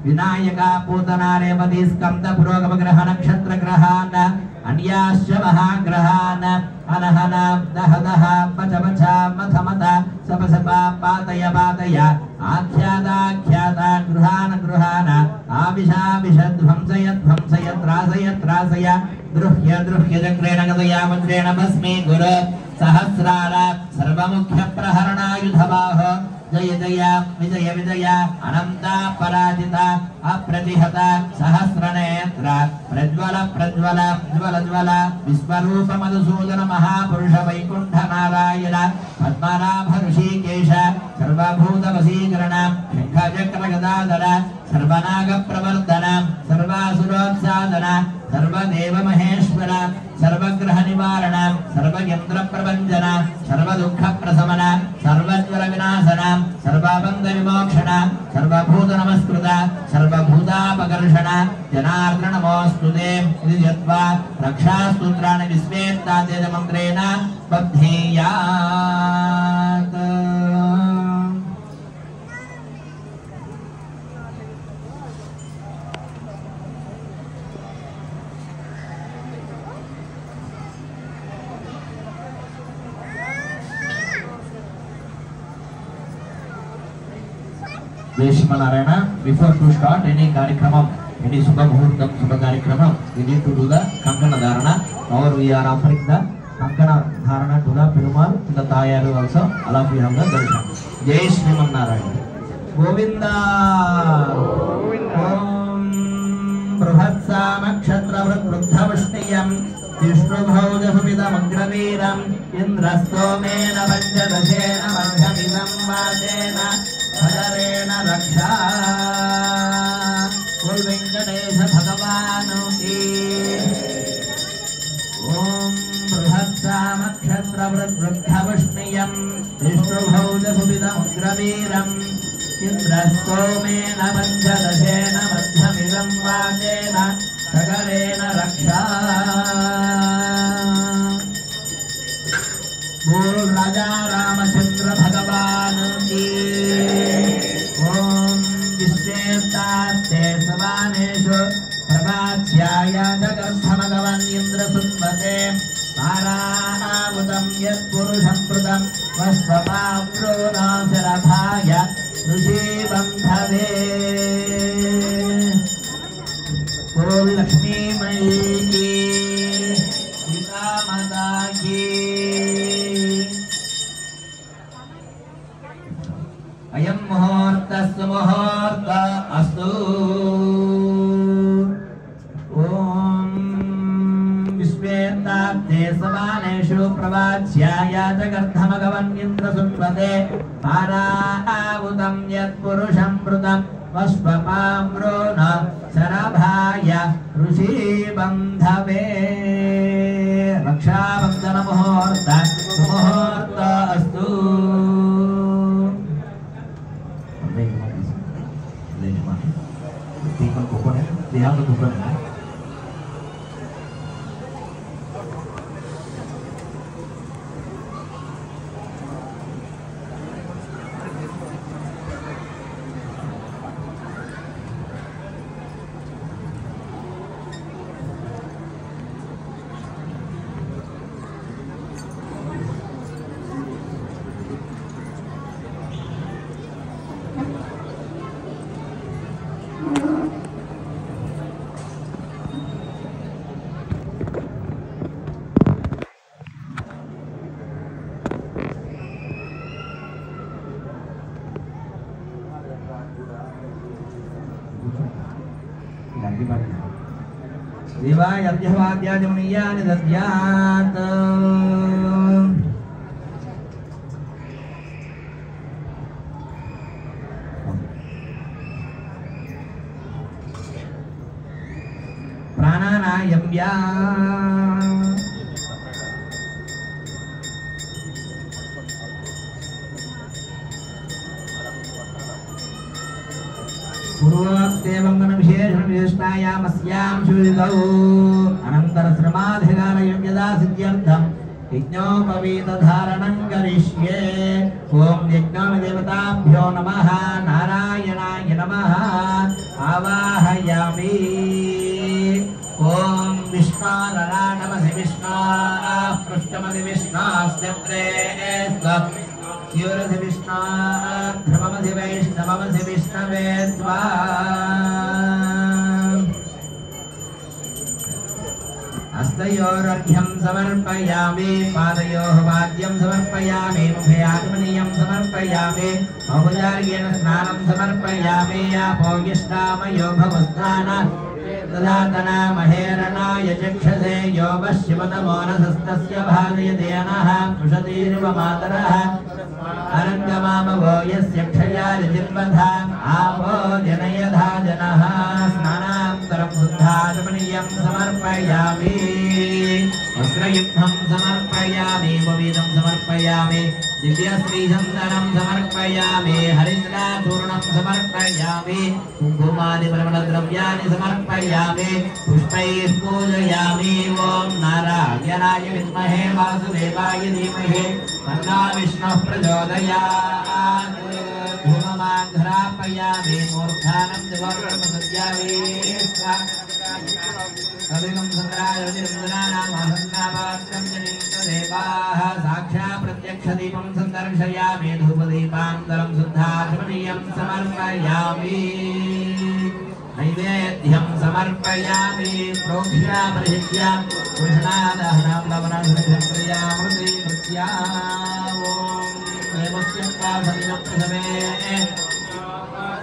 [SPEAKER 1] विनायका पूतना रेवती स्कन्द पुरोगम ग्रह नक्षत्र ग्रहान् अन्याश्च महाग्रहान् अनहन दह दह पच पच मथ मथ सप सप पातय पातय आख्याताख्याता गृहान् गृहान् आविशाविश ध्वंसय ध्वंसय त्रासय त्रासय, दृह्य दृह्य, चक्रेण गतया वज्रेण भस्मी गुरु सहस्रार सर्वमुख्य जय जया विजय विजय अनंता पराजित। అప్రతిహత సహస్రనేత్ర ప్రజ్వల ప్రజ్వల ప్రజ్వల జ్వల. విశ్వరూప మధుసూదన మహాపురుష వైకుంఠ నారాయణ. పద్మనాభ ఋషికేశ. సర్వభూత వశీకరణ. శంఖచక్ర గదాధర. సర్వనాగ ప్రవర్ధన. సర్వాసురోత్సాదన. సర్వదేవ మహేశ్వర. సర్వగ్రహ నివారణ. సర్వయంత్ర ప్రపంచన సర్వదుఃఖ ప్రశమన. సర్వజ్వర వినాశన. సర్వబంధ విమోక్షణ. సర్వభూత నమస్కృత. సర్వ सर्वभूतापकर्षण जनार्दन नमोस्तुते इति यत्वा रक्षास्तोत्राणि विस्मेत्तातेन मन्त्रेण बद्धेयात् Narayana, before to start any कार्यक्रम, any Subha Muhurtam, Subha कार्यक्रम, we need to do the Kankana Dharana. Or we are offering the Kankana Dharana to the Perumal, to the Tayaru also. All of you have the darshan. Jai Sriman विष्णुभौजसुमिदमग्रवीरम् इन्द्रस्तोमेन पञ्चदशेन मध्यमिदम् वाचेन भदरेण रक्षा। कुर्वेङ्कटेश भगवान् ॐ बृहत्सामक्षत्रवृद्धवष्टियम् विष्णुभौजसुमिदमग्रवीरम् इन्द्रस्तोमेन पञ्चदशेन मध्यमिदं वाचेन सकलेन रक्षा। यत्पुरुषं कृतं वस्वपाप्रो नाशरथाय ऋषिबन्धवे ॐ लक्ष्मीमयी मुहूर्तस्तु मुहूर्त अस्तु। वाच्यागवन्निन्द्रहतं यत् यत्पुरुषम् मृतम् वस्वपाम्रो न शरभाय ऋषिबन्धवे रक्षाबन्धनमुहूर्त मुहूर्त अस्तु दीपं कुपणे देहां कुपणे अर्घ्यवाद्याजमुनीयानि दद्यात् प्राणानायम्या पूर्वोक्तेवङ्गनविशेषणविशिष्टायामस्यां शुभितौ यज्ञोपवीतधारणं करिष्ये ॐ यज्ञोपदेवताभ्यो नमः। नारायणाय नमः। आवाहयामि। ॐ विश्वानराणमसि विष्णाः, पृष्ठमसि विष्णाश्चक्रे स्योरसि विष्णा ध्रुवमसि वैष्णवमसि विष्णवे त्वा। समर्पयामि पादयोः वाद्यं समर्पयामि मुखे आगमनीयं समर्पयामि औपचारिकेण स्नानं समर्पयामि आपोगिष्टामयो भवस्नान तदातना महेरणाय चक्षसे यो वश्यवतमोनसस्तस्य भागयते नः पृषतीर्व मातरः अरङ्गमामवो यस्य क्षया ऋजिर्वधाम् आपो जनयधा जनः स्नानान्तरं शुद्धाचमनीयं समर्पयामि। वस्त्रयुग्मं समर्पयामि उपवीतं समर्पयामि, दिव्यश्रीचन्दनं समर्पयामि हरिद्राचूर्णं समर्पयामि कुङ्कुमादिपरिमलद्रव्याणि समर्पयामि पुष्पैः पूजयामि वासुदेवाय धीमहि। तन्नो विष्णुः धूममाघ्रापयामि मूर्धानं दिवसद्यामि कविनं सन्द्राय रतिरञ्जनानाम् आसन्नावाक्यं जनितदेवाः साक्षात् प्रत्यक्षदीपं सन्दर्शयामि धूपदीपान्तरं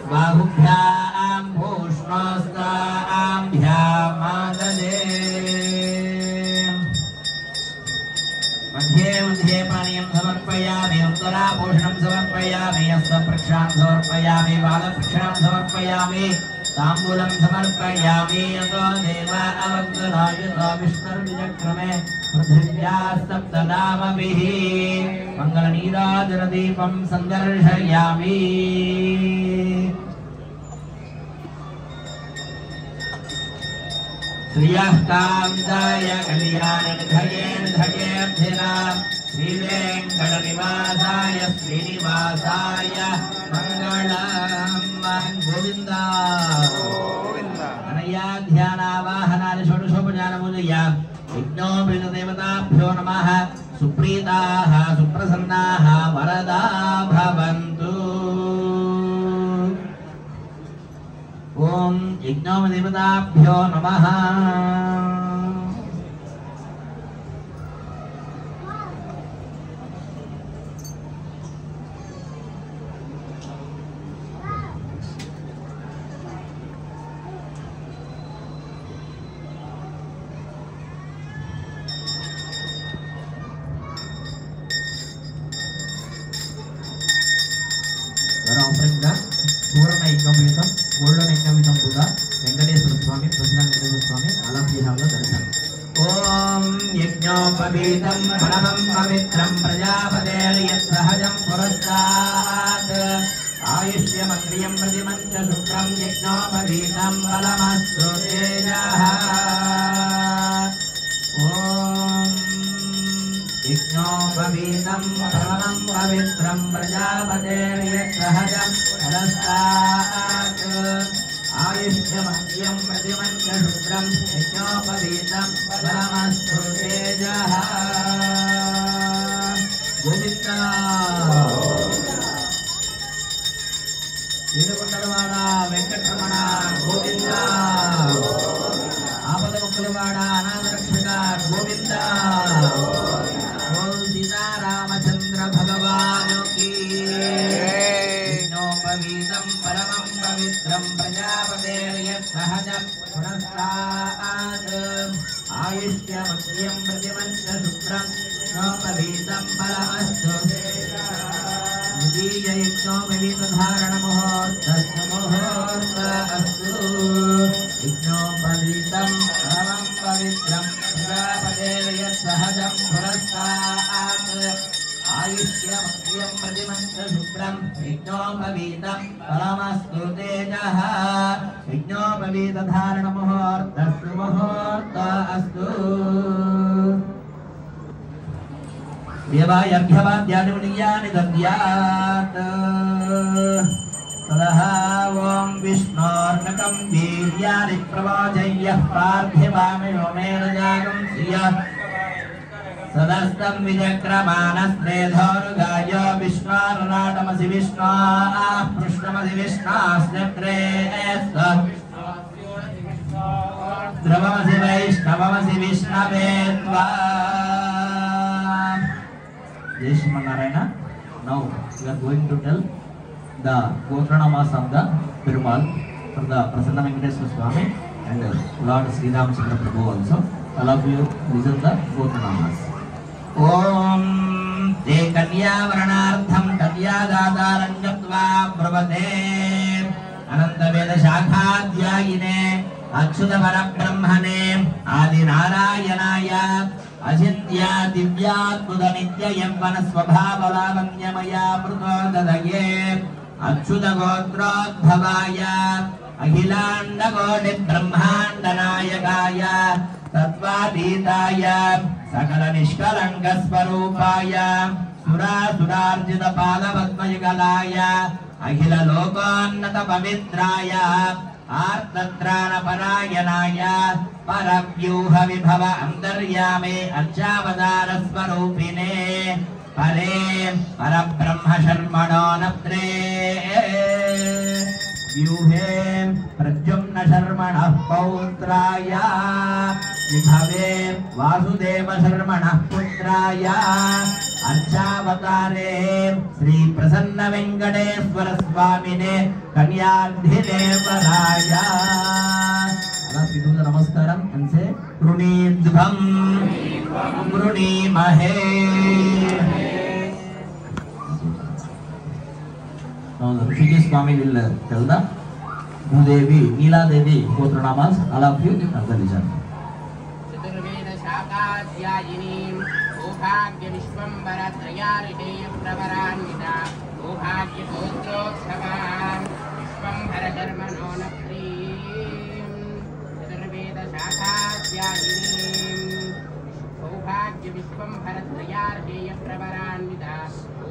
[SPEAKER 1] बाहुभ्यां मध्ये मध्ये पानीयं समर्पयामि उत्तराभूषणं समर्पयामि हस्तप्रक्षां समर्पयामि पादप्रक्षां समर्पयामि ताम्बूलं समर्पयामि यतो देव अवग्नायुत विष्णुर्विचक्रमे पृथिव्यास्तप्तदामभिः मङ्गलनीराजनदीपं सन्दर्शयामि। श्रियः कान्ताय कल्याणनिधये निधयेऽर्थिना श्रीवेङ्कटनिवासाय श्रीनिवासाय मङ्गलम् गोविन्द। अनया ध्यानावाहनानि षोडशोपचारपूजय यज्ञोपीतदेवताभ्यो नमः। सुप्रीताः सुप्रसन्नाः वरदा भवन्तु। ॐ यज्ञोपदेवताभ्यो नमः। यज्ञोपवीतं परमं पवित्रं प्रजापतेर्यत्सहजं पुरस्तात्। आयुष्यमग्रियं प्रतिमञ्च शुक्रं यज्ञोपवीतं फलमस्तु तेजः ॐ यज्ञोपवीतं परमं पवित्रं प्रजापतेर्यत्सहजं पुरस्तात्। आयुष्यमग्र्यं प्रतिमञ्च शुक्रं यज्ञोपवीतं फलमस्तु तेजः गोविन्द వీరకొండలవాడ వెంకటరమణ గోవింద ఆపద ముక్కులవాడ అనాథరక్షక आयुष्य मध्यम् मलिमन्त दुःखम् पवीतम् अस्तु द्वितीयक्ष्णो महीतधारणमोहोर्त मोहोर्त अस्तु विष्णोपवितम् परम् पवित्रम्पदे यत् सहजम् भरस्तात् आयुष्यमग्र्यं प्रतिमञ्च शुक्रं यज्ञोपवीतं परमस्तु तेजः यज्ञोपवीतधारणमुहूर्तस्तु मुहूर्त अस्तु देवायर्घ्यवाद्यादिमुनियानि दद्यात् ततः ॐ विष्णोर्नकं वीर्यानि प्रवाचय्यः पार्थिवामिव मेन जागं श्रियः सदस्तं विचक्रमानस्त्रेधोरुगाय विश्वारराटमसि विष्णाः पृष्ठमसि विष्णास्त्रे द्रवमसि वैष्णवमसि विष्णवे त्वा Jai Narayana. Now we are going to tell the Gotranamas of the Perumal for the Prasanna Venkateswara Swami and Lord Sri Ramachandra Prabhu also. All of you listen the Gotranamas. ॐ ते कन्यावरणार्थं कन्यादातारञ्जत्वा ब्रवते। अनन्तवेदशाखाध्यायिने अच्युतपरब्रह्मणे आदिनारायणाय अचित्या दिव्याद्भुतनित्ययम्वन स्वभावलावण्यमया मृतोदये अच्युतगोत्रोद्भवाय अखिलाण्डकोटिब्रह्माण्डनायकाय तत्त्वातीताय सकलनिष्कलङ्कस्वरूपाय सुरासुरार्जितपादपद्मयुगलाय अखिललोकोन्नतपवित्राय आर्तत्राणपरायणाय परव्यूहविभव अन्तर्यामे अर्चावतारस्वरूपिणे परे परब्रह्मशर्मणो नप्त्रे व्यूहे प्रद्युम्न शर्मणः पौत्राय। विभवे वासुदेव शर्मणः पुत्राय। अर्चावतारे श्री प्रसन्न वेङ्कटेश्वर स्वामिने कन्याधिदेवराय अला सिद्धूत नमस्कारम हमसे uh, Bhudevi, Neela Devi, Gotranamas, all of you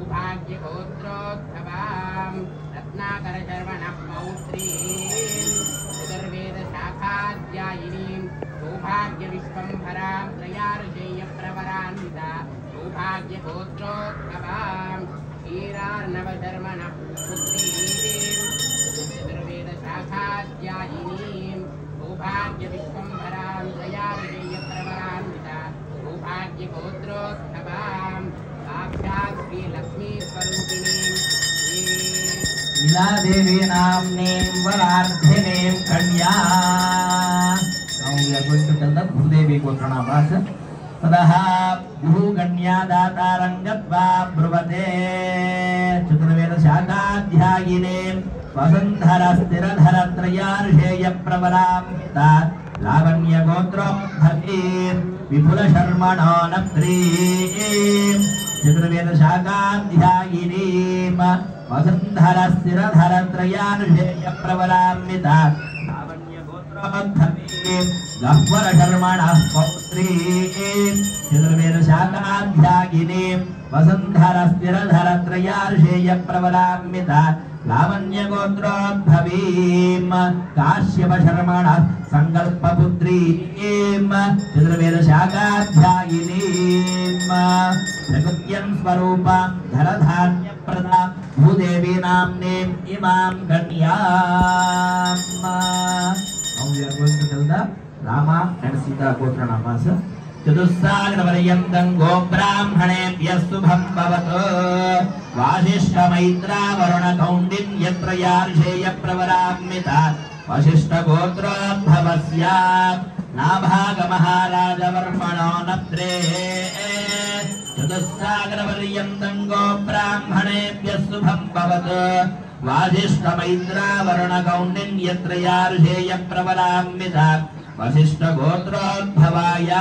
[SPEAKER 6] सौभाग्यगोत्रोत्सवां रत्नाकरशर्वणः पौत्रीं चतुर्वेदशाखाध्यायिनीं सौभाग्यविश्वम्भरां त्रयार्षेयप्रवरान्विता सौभाग्यगोत्रोद्भवां क्षीरार्णवशर्मणः पुत्रीं चतुर्वेदशाखाध्यायिनीं सौभाग्यविश्वम्भरां त्रयार्षेयप्रवरान्विता साक्षात् श्रीलक्ष्मीस्वरूपिणीं श्री
[SPEAKER 1] नीला देवी नाम्नीं वरार्थिनीं कन्या। the Bhudevi Gotranamas. ततः भूगण्यादातारङ्गत्वा ब्रुवते। चतुर्वेदशाखाध्यायिने वसुन्धरस्थिरधरत्रयार्षेयप्रवरां तात् लावण्यगोत्रोद्धतीं विपुलशर्मणो नप्रीं चतुर्वेदशाखाध्यायिनीं वसुन्धरस्थिरधरत्रयार्षेयप्रवरान्विता लावण्यगोत्रोद्धतीं गह्वरशर्मणः पौत्रीं चतुर्वेदशाखाध्यायिनीं वसुन्धरस्थिरधरत्रयार्षेयप्रवरान्विता लावण्यगोत्रोद्भवीं काश्यपशर्मणः सङ्कल्पपुत्रीं चतुर्वेदशाखाध्यायिनीं प्रकृत्यं स्वरूप धरधान्यप्रदा भूदेवी नाम्नीम् इमां कन्याम् Now we are going to tell the Rama and Sita Gotra Namas. चतुस्सागरपर्यन्तं गोब्राह्मणेभ्यः शुभं भवतु। वासिष्ठमैत्रावरुणकौण्डिन् यत्र यार्षेयप्रवरान्विता वसिष्ठगोत्रोद्भवस्य नाभागमहाराजवर्मणो नत्रे। चतुस्सागरपर्यन्तं गो ब्राह्मणेभ्यः शुभं भवतु। वासिष्ठमैन्द्रावरणकौण्डिन्यत्रयार्षेय प्रबलान्वित वसिष्ठगोत्रोद्भवाय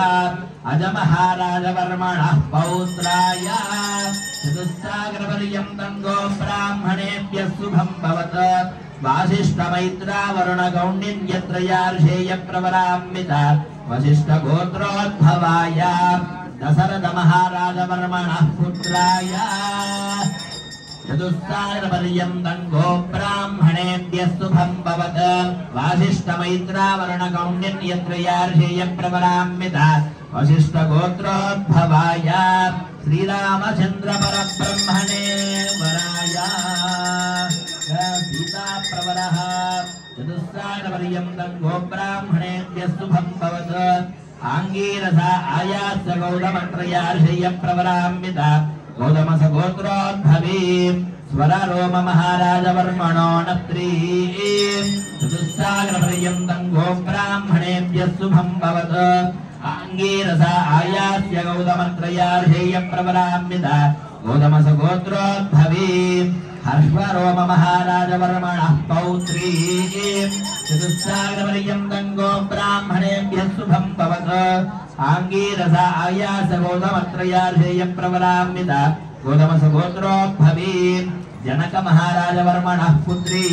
[SPEAKER 1] अजमहाराजवर्मणः पौत्राय चतुस्सागरपर्यन्तं गो ब्राह्मणेभ्यः शुभं भवत वासिष्ठमैत्रावरुणगौण्डिन्यत्रयार्षेय प्रवरान्वित वसिष्ठगोत्रोद्भवाय दशरथमहाराजवर्मणः पुत्राय चतुस्सागरपर्यन्तं गो ब्राह्मणेभ्यः शुभं भवत। वासिष्ठमैत्रावरणगौण्डिन्यत्रयार्षेय प्रवरान्वित वसिष्ठगोत्रोद्भवाय श्रीरामचन्द्रपरब्रह्मणे वराय। सीताप्रवरः चतुस्सागरपर्यन्तं गोब्राह्मणेभ्यः शुभं भवत। आङ्गीरसा आयास्य गौतमत्रयार्षेय प्रवरान्वित गौतमस गोत्रोद्भवी स्वररोम महाराजवर्मणो नत्री चतुस्सागरपर्यन्तं गोब्राह्मणेभ्यः शुभं भवत। आङ्गीरसा आयास्य गौतमत्रयार्षेय प्रवरान्वित हर्षरोम महाराजवर्मणः पौत्री चतुस्सागरपर्यन्तं गो ब्राह्मणेभ्यः शुभं भवत। आङ्गीरसा आयास जनक महाराजवर्मणः पुत्री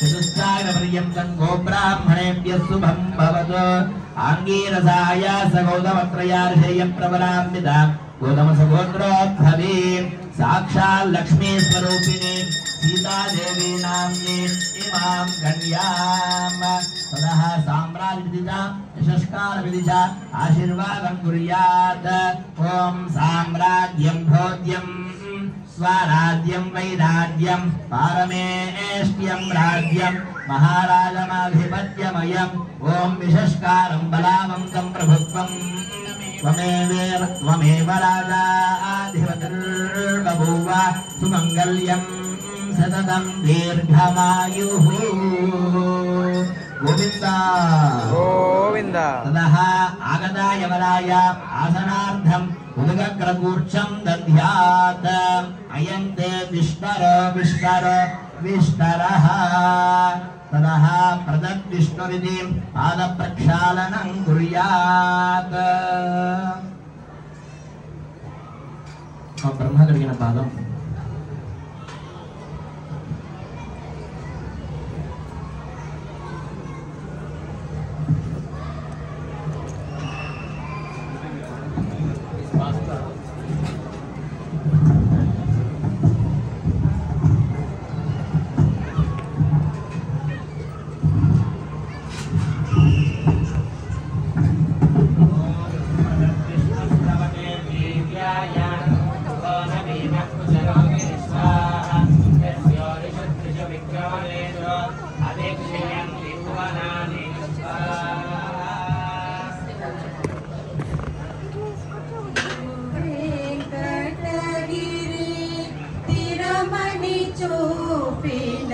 [SPEAKER 1] चतुस्सागरपर्यन्तं गो ब्राह्मणेभ्यः शुभं भवत। आङ्गीरसा आयास गौतमत्रयार्षेय प्रवरान्वित गौतमस गोत्रोद्भवी साक्षात् लक्ष्मी स्वरूपिणी सीतादेवी नाम्नी इमां आशीर्वादं कुर्यात्। ॐ साम्राज्यं भोज्यं स्वराज्यं वैराज्यं, पारमेष्ट्यं राज्यं महाराजमाधिपत्यमयम् ॐ विशस्कारं बलावन्तं प्रभुत्वम्। त्वमेव त्वमेव राजाधिपतिर्बभूव सुमङ्गल्यं सततं दीर्घमायुः गोविन्द
[SPEAKER 5] गोविन्द
[SPEAKER 1] ततः आगतायवराय आसनार्थम् उदगग्रगूर्च्छं दध्यात् अयं ते विष्णर विष्णर विष्णरः ततः ष्णुरिति पादप्रक्षालनम् कुर्यात्।
[SPEAKER 7] ब्रह्म करिकपादम् చూపిన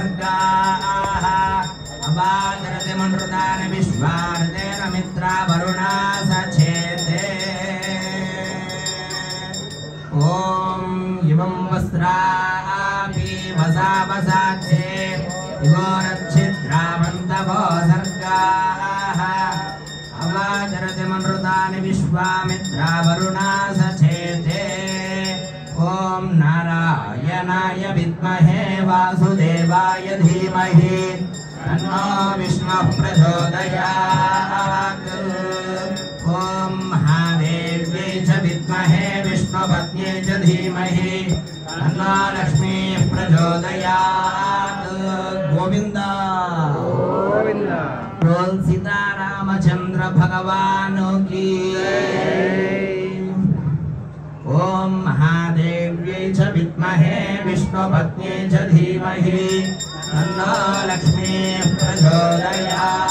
[SPEAKER 1] मनृतानि विश्वामित्रावरुणा सचेते ॐ नारायणाय विद्महे वासुदेवाय धीमहि। तन्नो विष्णुः प्रचोदयात् ॐ महादेव्यै च विद्महे विष्णुपत्न्यै च धीमहि। तन्नो लक्ष्मीः प्रचोदयात् गोविन्द। बोल सीतारामचंद्र भगवान विष्णुपत्न्यै च धीमहि तन्नो लक्ष्मीः प्रचोदयात्।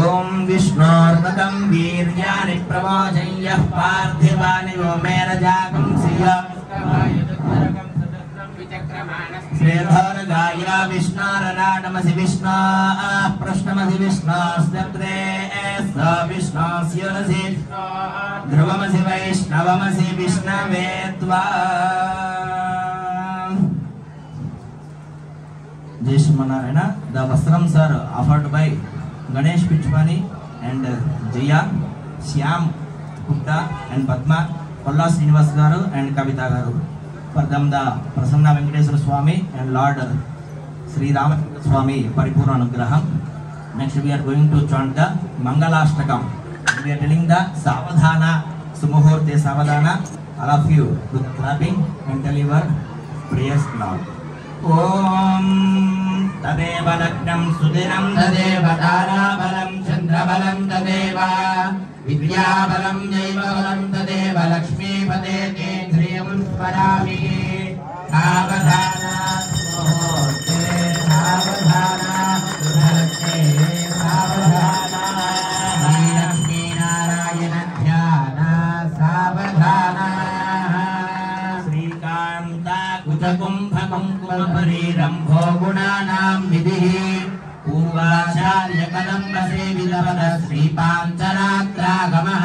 [SPEAKER 1] ॐ विष्णोर्नकं वीर्याणि प्रवोचय्यः पार्थिवानि वो मेरजाकं सिय श्रीधरगाया विष्णारनाटमसि विष्णाः प्रश्नमसि विष्णास्तत्रे स विष्णास्योरसि ध्रुवमसि वैष्णवमसि विष्णवे त्वा Jai Shrimanarayana. The Vastrams are offered by Ganesh Pichwani and Jaya, Shyam Gupta and Padma, Palla Srinivas Garu and Kavita Garu. For them the Prasanna Venkateswara Swami and Lord Sri Ramatanda Swami Paripurna Anugraham. Next we are going to chant the Mangalashtakam. We are telling the Savadhana, Sumuhurte Savadhana. All of you with clapping and tell your prayers now. ॐ तदेव लग्नं सुदिनं तदेव ताराबलं चन्द्रबलं तदेव विद्याबलं जैवबलं तदेव लक्ष्मीपदे केन्द्रियमुत्परामि सावधाना मुहूर्ते सावधाना सुधरते सावधाना श्रीलक्ष्मीनारायण ध्यान सावधाना श्रीकान्ता विधिः, पूर्वाचार्यकदम्बसेवितपद श्रीपाञ्चरात्रागमः।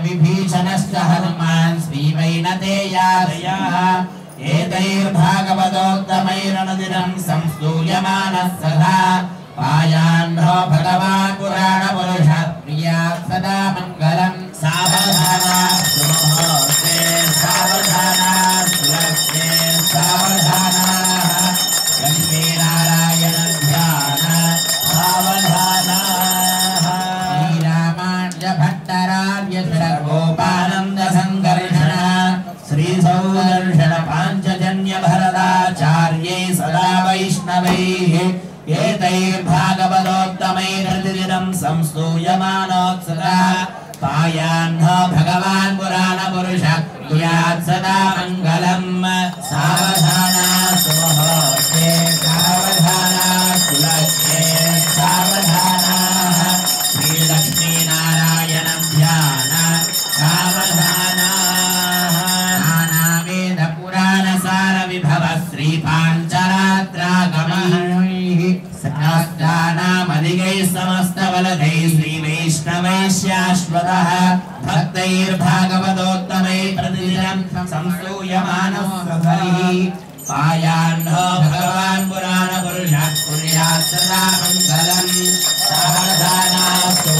[SPEAKER 1] विभीषणश्च हनुमान् श्रीवैनतेयादयः एतैर्भागवतोत्तमैरनुदिनं संस्तूयमानः सदा। पायान्नो भगवान् पुराणपुरुषः प्रियात् सदा मङ्गलम् सावधाना एतैर्भागवतोत्तमैरतिदिनं संस्तूयमानोत्सदा पायाह्न भगवान् पुराणपुरुषः कुर्यात् सदा मङ्गलम्। सावधाना समस्तवलधैः श्रीवैष्णवैः शाश्वतः भक्तैर्भागवतोत्तमैः प्रतिदिनं संस्तूयमानः सफलिः पायाह्नो भगवान् पुराणपुरुषः सदा मङ्गलम् सावधानास्तु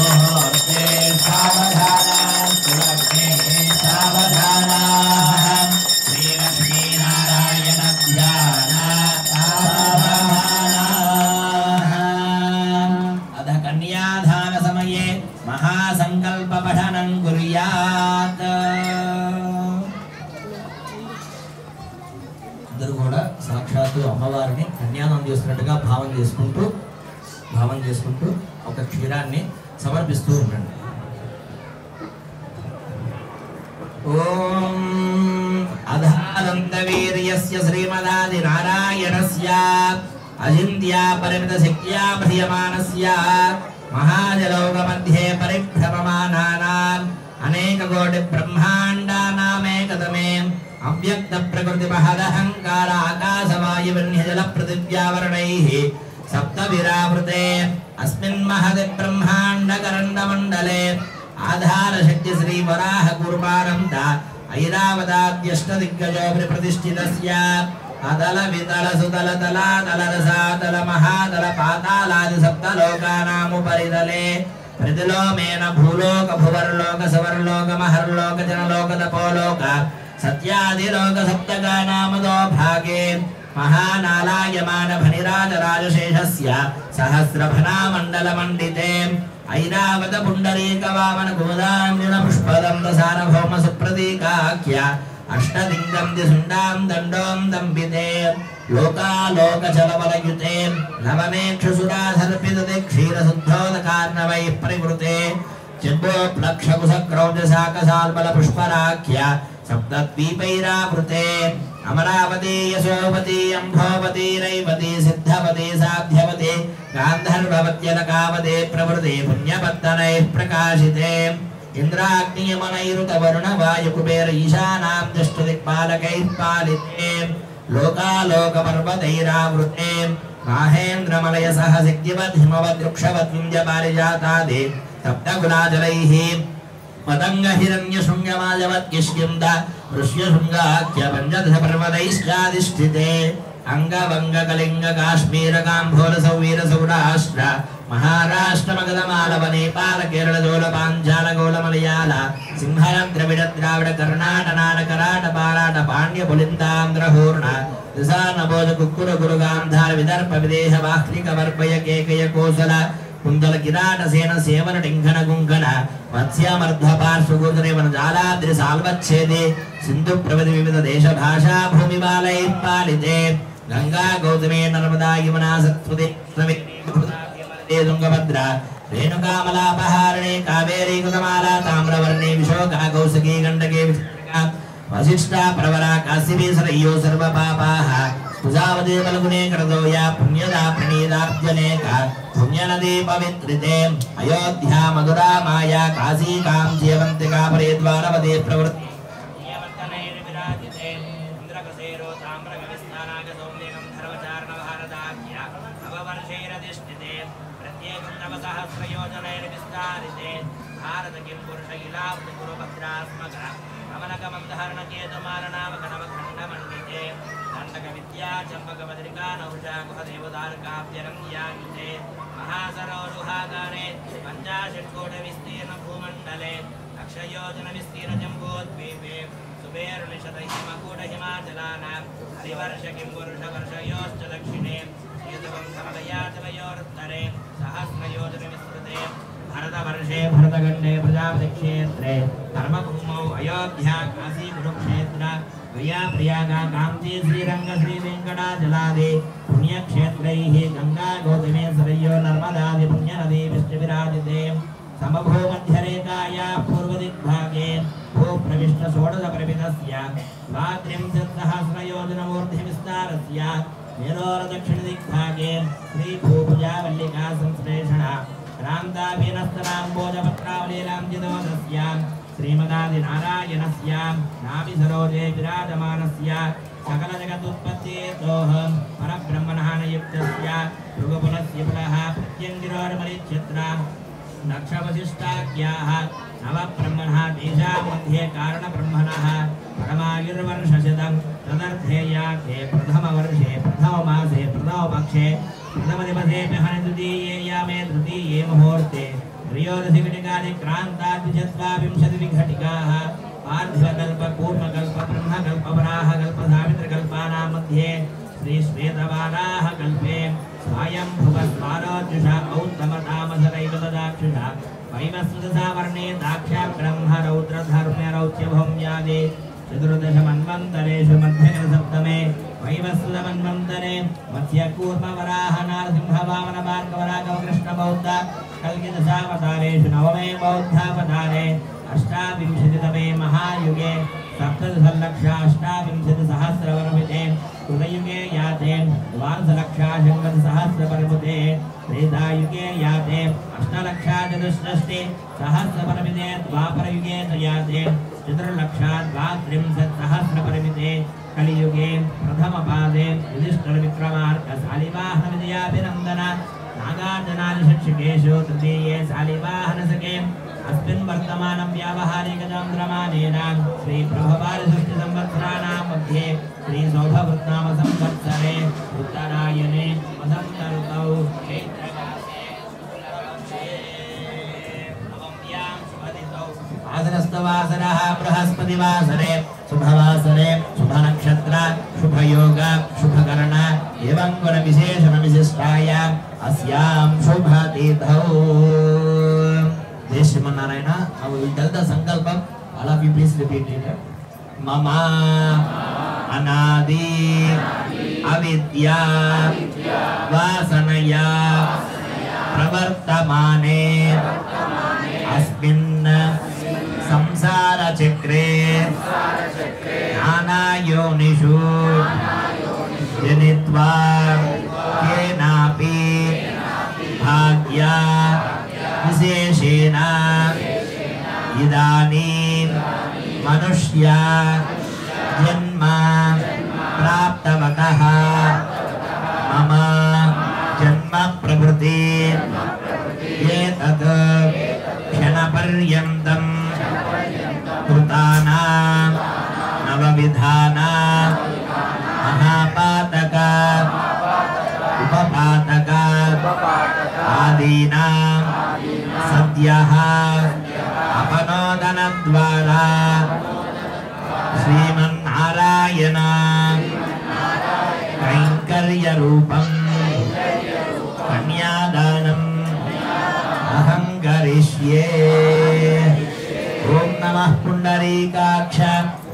[SPEAKER 1] భావం చేసుకుంటూ భావం చేసుకుంటూ ఒక క్షీరాన్ని సమర్పిస్తూ ఉండండి. ఓం అధానందవీర్యస్య శ్రీమదాది నారాయణస్య అజింత్యా పరిమిత శక్త్యా ప్రియమానస్య మహాజలోక మధ్యే పరిభ్రమమానానాం అనేక కోటి బ్రహ్మాండానామేకతమే అవ్యక్త ప్రకృతి మహదహంకార ఆకాశవాయువన్య జల పృథివ్యావరణైః సప్త విరావృతే అస్మిన్ మహది బ్రహ్మాండ మండలే ఆధార శక్తి శ్రీ వరాహ కుర్మానంద ఐరావదాద్యష్ట దిగ్గజో ప్రతిష్ఠితస్య అదల వితల సుతల తలాతల రసాతల మహాతల పాతాలాది సప్త లోకానాముపరితలే ప్రతిలోమేన భూలోక భువర్లోక సువర్లోక మహర్లోక జనలోక తపోలోక సత్యాదిలోక సప్తగానామదో భాగే మహానాలాయమాన భనిరాజ రాజశేషస్య సహస్రభనామండల మండితే ఐరావత పుండరీక వామన గోదాంజన పుష్పదంత సార్వభౌమ సుప్రతీకాఖ్య అష్టలింగం सप्तद्वीपैरावृते अमरावती, यशोवती, अम्भोवती नैवती सिद्धवती, साध्यवती, गान्धर्ववत्यलकावते प्रवृते पुण्यपत्तनैः प्रकाशिते। इन्द्राग्नियमनैरुतवरुणवायुकुबेर ईशानां दृष्टदिक्पालकैः पालिते। लोकालोकपर्वतैरावृते माहेन्द्रमलयसह सिक्तिवद् हिमवद् वृक्षवद्विञ्जपारिजातादि सप्तगुलाजलैः పతంగ హిరణ్య శృంగమాలవత్కిష్కింద ఋష్యశృంగాఖ్య పంచదశ పర్వతైశ్చాధిష్ఠితే అంగవంగ కళింగ కాశ్మీర కాంభోల సౌవీర సౌరాష్ట్ర మహారాష్ట్ర మాలవ నేపాల కేరళ జోల పాంచాల గోల మలయాళ ద్రవిడ ద్రావిడ కర్ణాట పారాట పాండ్య హూర్ణ దిశా నభోజ కుక్కుర గురుగాంధార విదర్భ వాహ్లిక కేకయ కోసల కుందల కిరాట సేన సేవన టింఘన గుంగన మత్స్యమర్ధ పార్శ్వగోచరే మన జాలాద్రి సాల్వచ్చేది సింధు ప్రవధి వివిధ దేశ భాషా భూమి బాలై పాలితే గంగా గౌతమే నర్మదా యమునా సత్వదే తుంగభద్ర రేణుకామలాపహారణే కావేరీ కృతమాలా తామ్రవర్ణే విశోకా కౌశకీ గండకే वशिष्ठा प्रवरा काशीवेश्वरयो सर्वपापाः। सुजावदेवलगुणे कृतो या पुण्यदा प्रणीताब्जनेका पुण्यनदी पवित्रिते। अयोध्या मधुरा माया काशी कां जीवन्तिका परे द्वारवदे प्रवृत्ति। काव्यरम्याङ्गिते महासरोरुहागारे पञ्चाशत्कोटविस्तीर्णभूमण्डले लक्षयोजनविस्तीर्णजम्बोद्वीपे सुबेर्णिशतहिमकूटहिमाचलानां हरिवर्षकिं पुरुषवर्षयोश्च दक्षिणे श्रीतवं कमलयाचलयोरुत्तरे सहस्रयोजनविस्तृते, भरतवर्षे प्रजापति क्षेत्रे धर्मभूमौ अयोध्या काशी काशीकुरुक्षेत्र ప్రియా ప్రియాగా కాంతి శ్రీరంగ శ్రీ వెంకటాచలాది పుణ్యక్షేత్రై గంగా గౌతమే సరయో నర్మదాది పుణ్యనది విష్ణువిరాజితే సమభూమధ్యరేఖాయ పూర్వదిగ్భాగే భూప్రవిష్ట షోడశ పరిమితస్య ద్వాత్రింశత్సహస్రయోజనమూర్ధివిస్తారస్య మేలోరదక్షిణదిగ్భాగే శ్రీభూపుజా వల్లికా సంశ్లేషణ రాంతాభినస్తరాంబోజపత్రావలీలాంజితోదస్యాం श्रीमदादिनारायणस्यां नाभिसरोजे विराजमानस्य सकलजगदुत्पत्तेतोऽहं परब्रह्मणः नयुक्तस्य भृगुकुलस्य पुनः प्रत्यङ्गिरोर्मलिच्छत्रां दक्षवशिष्टाख्याः नवब्रह्मणः तेषां मध्ये कारणब्रह्मणः परमायुर्वर्षशतं तदर्थेयार्थे प्रथमवर्षे प्रथममासे प्रथमपक्षे प्रथमदिवसेऽपि हनितृतीये यामे तृतीये मुहूर्ते त्रयोदशिघटिकानि क्रान्ताद्विचत्वाविंशतिविघटिकाः पार्थिवकल्प कूर्मकल्प ब्रह्मकल्प वराहकल्प सावित्रकल्पानां मध्ये श्रीश्वेतवाराः कल्पे स्वायम्भुवस्वारोजुषा औत्तमतामसरैव तदाक्षुषा वैवस्वतसावर्णे दाक्षाग्रह्म रौद्रधर्म्य रौच्यभौम्यादि चतुर्दशमन्वन्तरेषु मध्यगसप्तमे वैवस्वतमन्वन्तरे मत्स्यकूर्मवराह कल्कितसावतारेषु नवमे बौद्धावतारे अष्टाविंशतितमे महायुगे सप्तदशलक्षाष्टाविंशतिसहस्रवर्मिते कृतयुगे याते द्वादशलक्षाशङ्कतसहस्रपरिमिते त्रेधायुगे याते अष्टलक्षाचतुष्षष्टि सहस्रपरिमिते द्वापरयुगे याते चतुर्लक्षाद्वात्रिंशत् सहस्रपरिमिते कलियुगे प्रथमपादे युधिष्ठिरविक्रमार्कशालिवाहनविजयाभिनन्दन नागार्जुनादिशिक्षकेषु तृतीये शालिवाहनसखे अस्मिन् वर्तमानं व्यावहारिकचन्द्रमानेन श्रीप्रभवारिषष्टिसंवत्सराणां मध्ये श्रीसौभवृत्नामसंवत्सरे उत्तरायणे चैत्रमासे नवम्यां बृहस्पतिवासरे शुभवासरे शुभनक्षत्र शुभयोग शुभकरण एवं गुणविशेषणविशिष्टाय अस्याम शुभ तिथौ Desam Narayana how will tell the संकल्प all of please repeat it मम अनादि अविद्या वासनया प्रवर्तमाने अस्मिन् संसार चक्रे नाना जनित्वा केनापि भाग्या विशेषेण इदानीं मनुष्या जन्म प्राप्तवतः। मम जन्म प्रभृति एतत् क्षणपर्यन्तं कृतानां नवविधाना महापातक आदीनां। सद्यः अपनोदनद्वारा। श्रीमन्नारायण। कैङ्कर्यरूपम्। कन्यादानम्। अहं करिष्ये ॐ नमः पुण्डरीकाक्ष।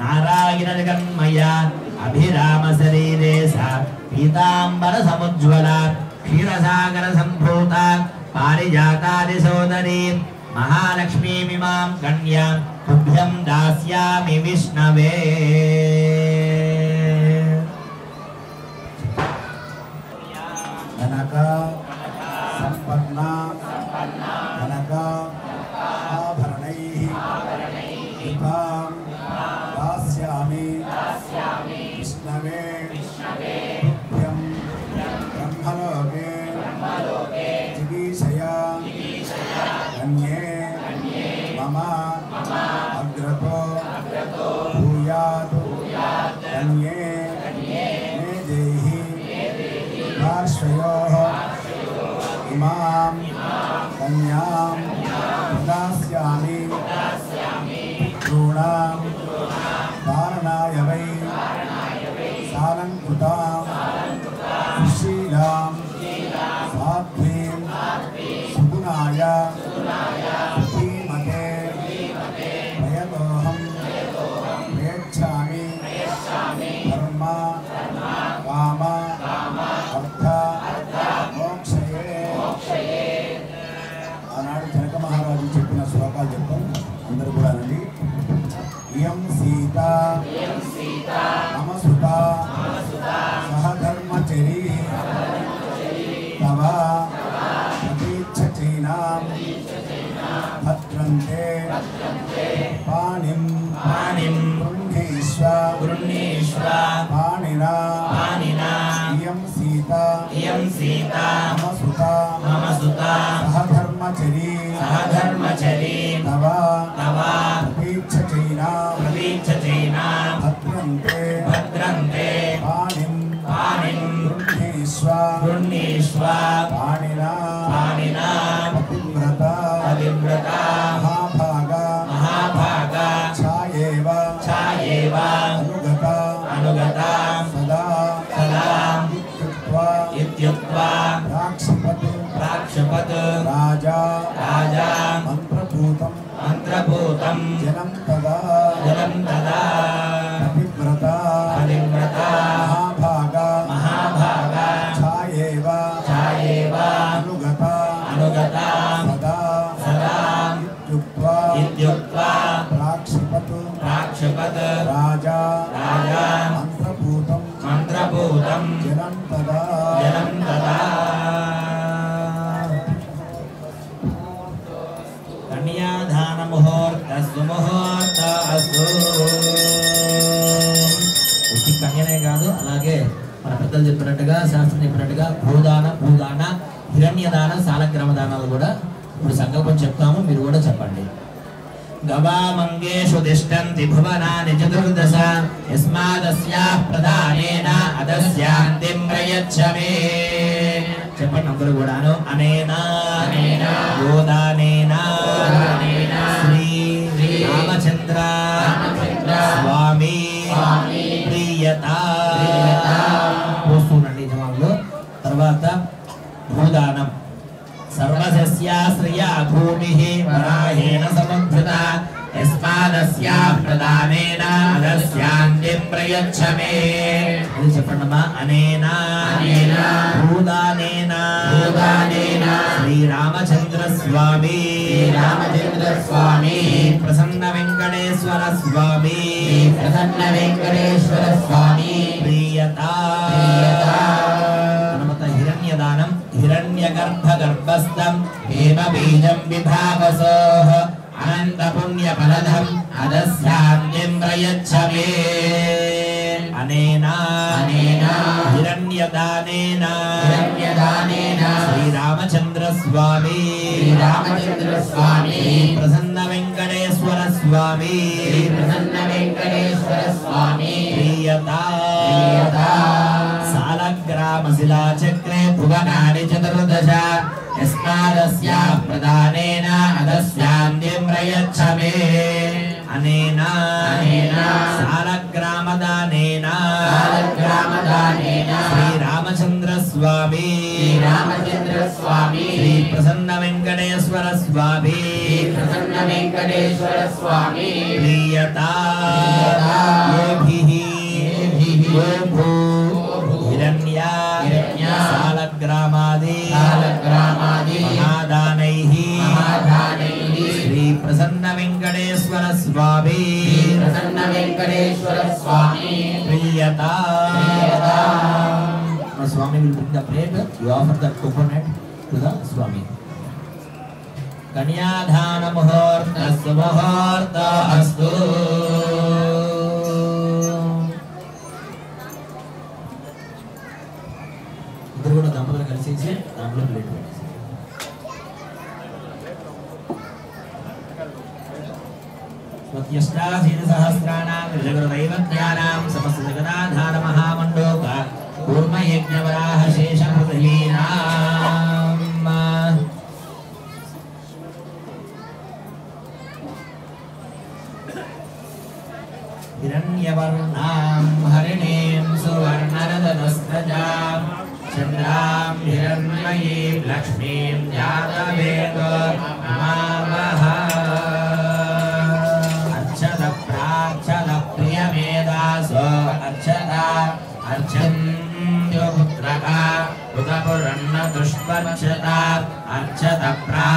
[SPEAKER 1] नारायणजगन्मय। अभिरामशरीरे सा पीताम्बरसमुज्ज्वला। क्षीरसागरसम्भूता पारिजातादिसोदरीम् महालक्ष्मीमिमां गण्या तुभ्यं दास्यामि विष्णवे। धनका। tornar పెద్దలు చెప్పినట్టుగా శాస్త్రం చెప్పినట్టుగా భూదాన భూదాన హిరణ్యదాన సాలగ్రామ దానాలు కూడా ఇప్పుడు సంకల్పం చెప్తాము మీరు కూడా చెప్పండి. గవామంగేషు తిష్టంతి భువనాని చతుర్దశ యస్మాదస్యాః ప్రధానేన అదస్యాంతిం ప్రయచ్చమే. చెప్పండి అందరూ కూడాను. అనేనా గోదానేన శ్రీ రామచంద్ర స్వామి ప్రియత పోస్తుండండి యజమానులు. తర్వాత భూదానం సర్వస్యాశ్రయ భూమి సమర్థత. यस्मादस्याप्रदानेन प्रयच्छ मे प्रणम अनेना। भूदानेन।
[SPEAKER 6] भूदानेन।
[SPEAKER 1] श्रीरामचन्द्रस्वामी। रामचन्द्रस्वामी
[SPEAKER 6] प्रसन्नवेङ्कटेश्वरस्वामी प्रसन्नवेङ्कटेश्वरस्वामी
[SPEAKER 1] प्रीयता। हीयता हिरण्यदानम्
[SPEAKER 6] हिरण्यगर्भगर्भस्थम्। हेमबीजम् विभावसोः।
[SPEAKER 1] ప్రియత. హనుమత హిరణ్యదానం హిరణ్యగర్భగర్భస్థం హేమ బీజం విభావసోః అనంత పుణ్య ఫలదం అదస్యాంతిం ప్రయచ్చమే అనేనా
[SPEAKER 6] అనేనా
[SPEAKER 1] హిరణ్యదానేన यस्मादस्याः प्रदानेन अदस्यान्तिं
[SPEAKER 6] प्रयच्छमे
[SPEAKER 1] अनेन
[SPEAKER 6] सालग्रामदानेन
[SPEAKER 1] सालग्रामदानेन श्रीरामचन्द्रस्वामी।
[SPEAKER 6] रामचन्द्रस्वामी श्रीप्रसन्नवेङ्कटेश्वरस्वामी।
[SPEAKER 1] प्रसन्नवेङ्कटेश्वरस्वामी प्रीयता వెంకటేశ్వర స్వామి
[SPEAKER 6] ప్రసన్న వెంకటేశ్వర స్వామి.
[SPEAKER 1] ప్రియత. స్వామి will bring the plate you offer the coconut to the స్వామి. కన్యాదాన ముహూర్త సుముహూర్త అస్తు. ఇద్దరు కూడా దంపతులు కలిసేసి దాంట్లో ప్లేట్ स्वत्यष्टाशीनसहस्राणां ऋषगुरुदैवज्ञानां समस्तजगदात् अर्चत अर्चत प्रा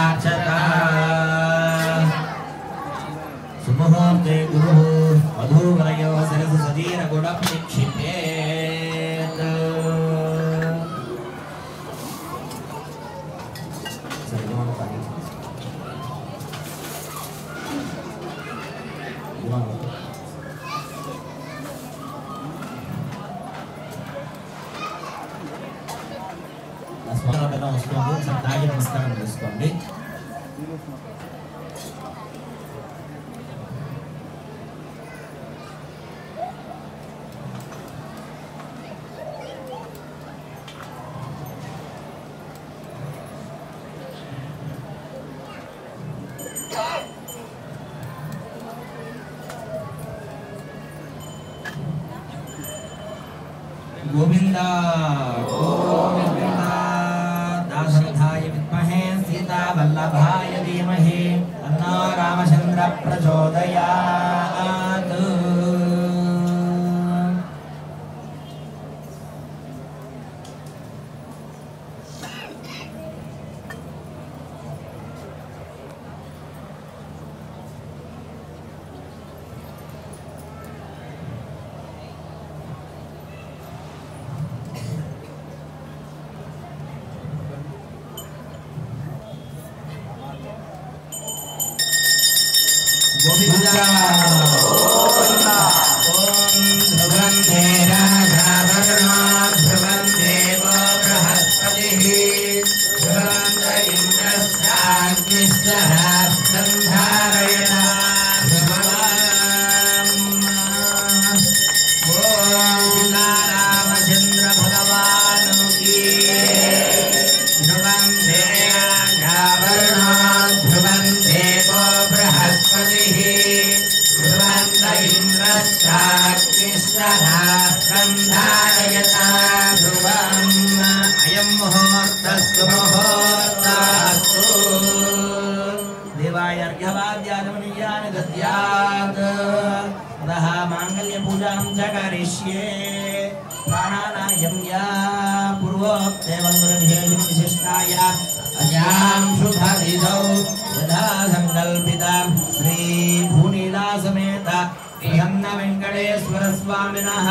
[SPEAKER 1] वेङ्कटेश्वरस्वामिनः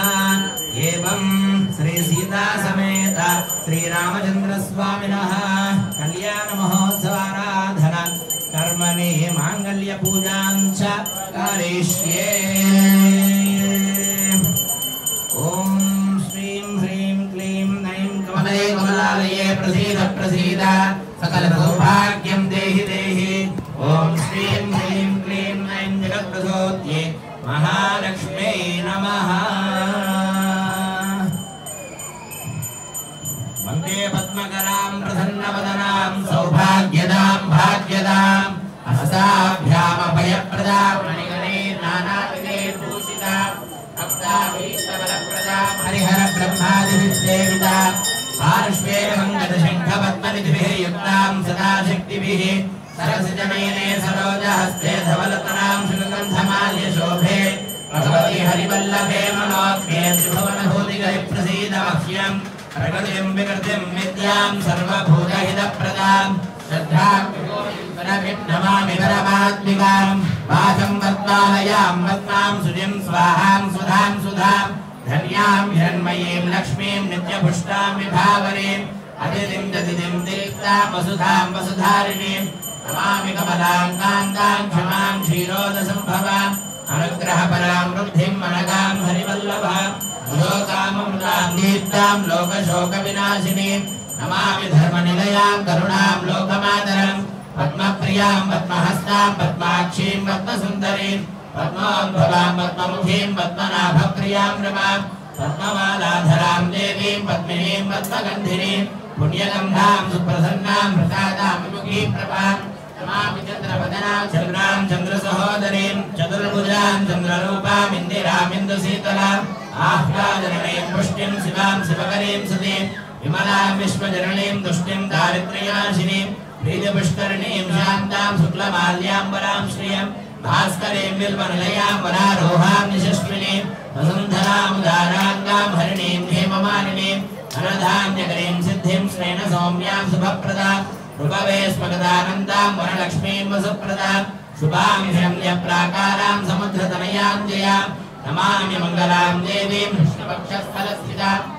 [SPEAKER 1] एवं श्रीसीतासमेत श्रीरामचन्द्रस्वामिनः कल्याणमहोत्सवाराधना कर्मणि माङ्गल्यपूजां च करिष्ये। ॐ श्रीं क्लीं कमलालये प्रसीद प्रसीद सकलसौभाग्यं देहि देहि हस्ताभ्यामभयप्रदां मणिगणे नानाविधेर्भूषितां भक्ताभीष्टबलप्रदां हरिहरब्रह्मादिभिर्सेवितां पार्श्वे मङ्गलशङ्खपद्मनिधिभिः युक्तां सदा शक्तिभिः सरसिजनयने सरोजहस्ते धवलतरां शुकगन्धमाल्यशोभे भगवति हरिवल्लभे मनोज्ञे त्रिभुवनभूतिगरिप्रसीद मह्यम् प्रकृतिं विकृतिं विद्यां सर्वभूतहितप्रदां, श्रद्धां नमामि परमात्मिकां वाचं वत्मालयां वत्मां सुजिं स्वाहां सुधां सुधां धन्यां हिरण्मयीं लक्ष्मीं नित्यपुष्टां विभावरीम् अतिथिं दतिथिं दीप्तां वसुधां वसुधारिणीं नमामि कमलां कान्तां क्षमां क्षीरोदसम्भवाम् अनुग्रहपरां वृद्धिं मनगां हरिवल्लभां लोकामृतां दीप्तां लोकशोकविनाशिनीं नमामि धर्मनिलयां करुणां लोकमातरं पद्मप्रियाँ, पद्महस्तां, पद्माक्षीं, पद्मसुन्दरीं पद्मोद्भवां पद्ममुखीं, पद्मनाभप्रियाँ रमां पद्ममालाधरां देवीं, पद्मिनीं, पद्मगन्धिनीं, पुण्यगन्धां, सुप्रसन्नां, प्रसादां विमुखीं प्रभां। नमामि विमलां, विश्वजननीं तुष्टिं दारिद्र्यनाशिनीं प्रीतिपुष्करणीं शान्तां शुक्लमाल्याम्बरां श्रियं भास्करीं बिल्वनिलयां वरारोहां यशस्विनीं वसुन्धरामुदाराङ्गां हरिणीं हेममालिनीं धनधान्यकरीं सिद्धिं स्नेन सौम्यां शुभप्रदां रूपवे स्मगदानन्दां वरलक्ष्मीं वसुप्रदां शुभां समुद्रतनयां जयां नमामि मङ्गलां देवीं विष्णुपक्षस्थलस्थितां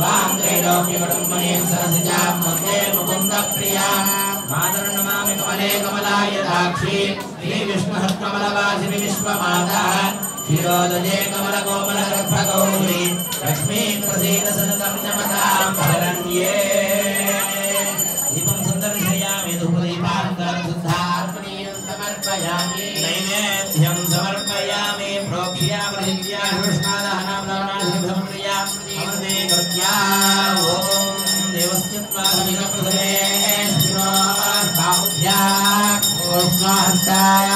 [SPEAKER 1] वां त्रैलोक्यकुटुम्बनीं सरसिजां वंदे मुकुन्दप्रियाँ मातर्नमामि कमले कमलाय दाक्षी। श्रीविष्णुहत्कमलवासिनि विश्वमाता क्षीरोदये कमलकोमलगर्भगौरी लक्ष्मी प्रसीद सततं नमतां शरण्ये मध्ये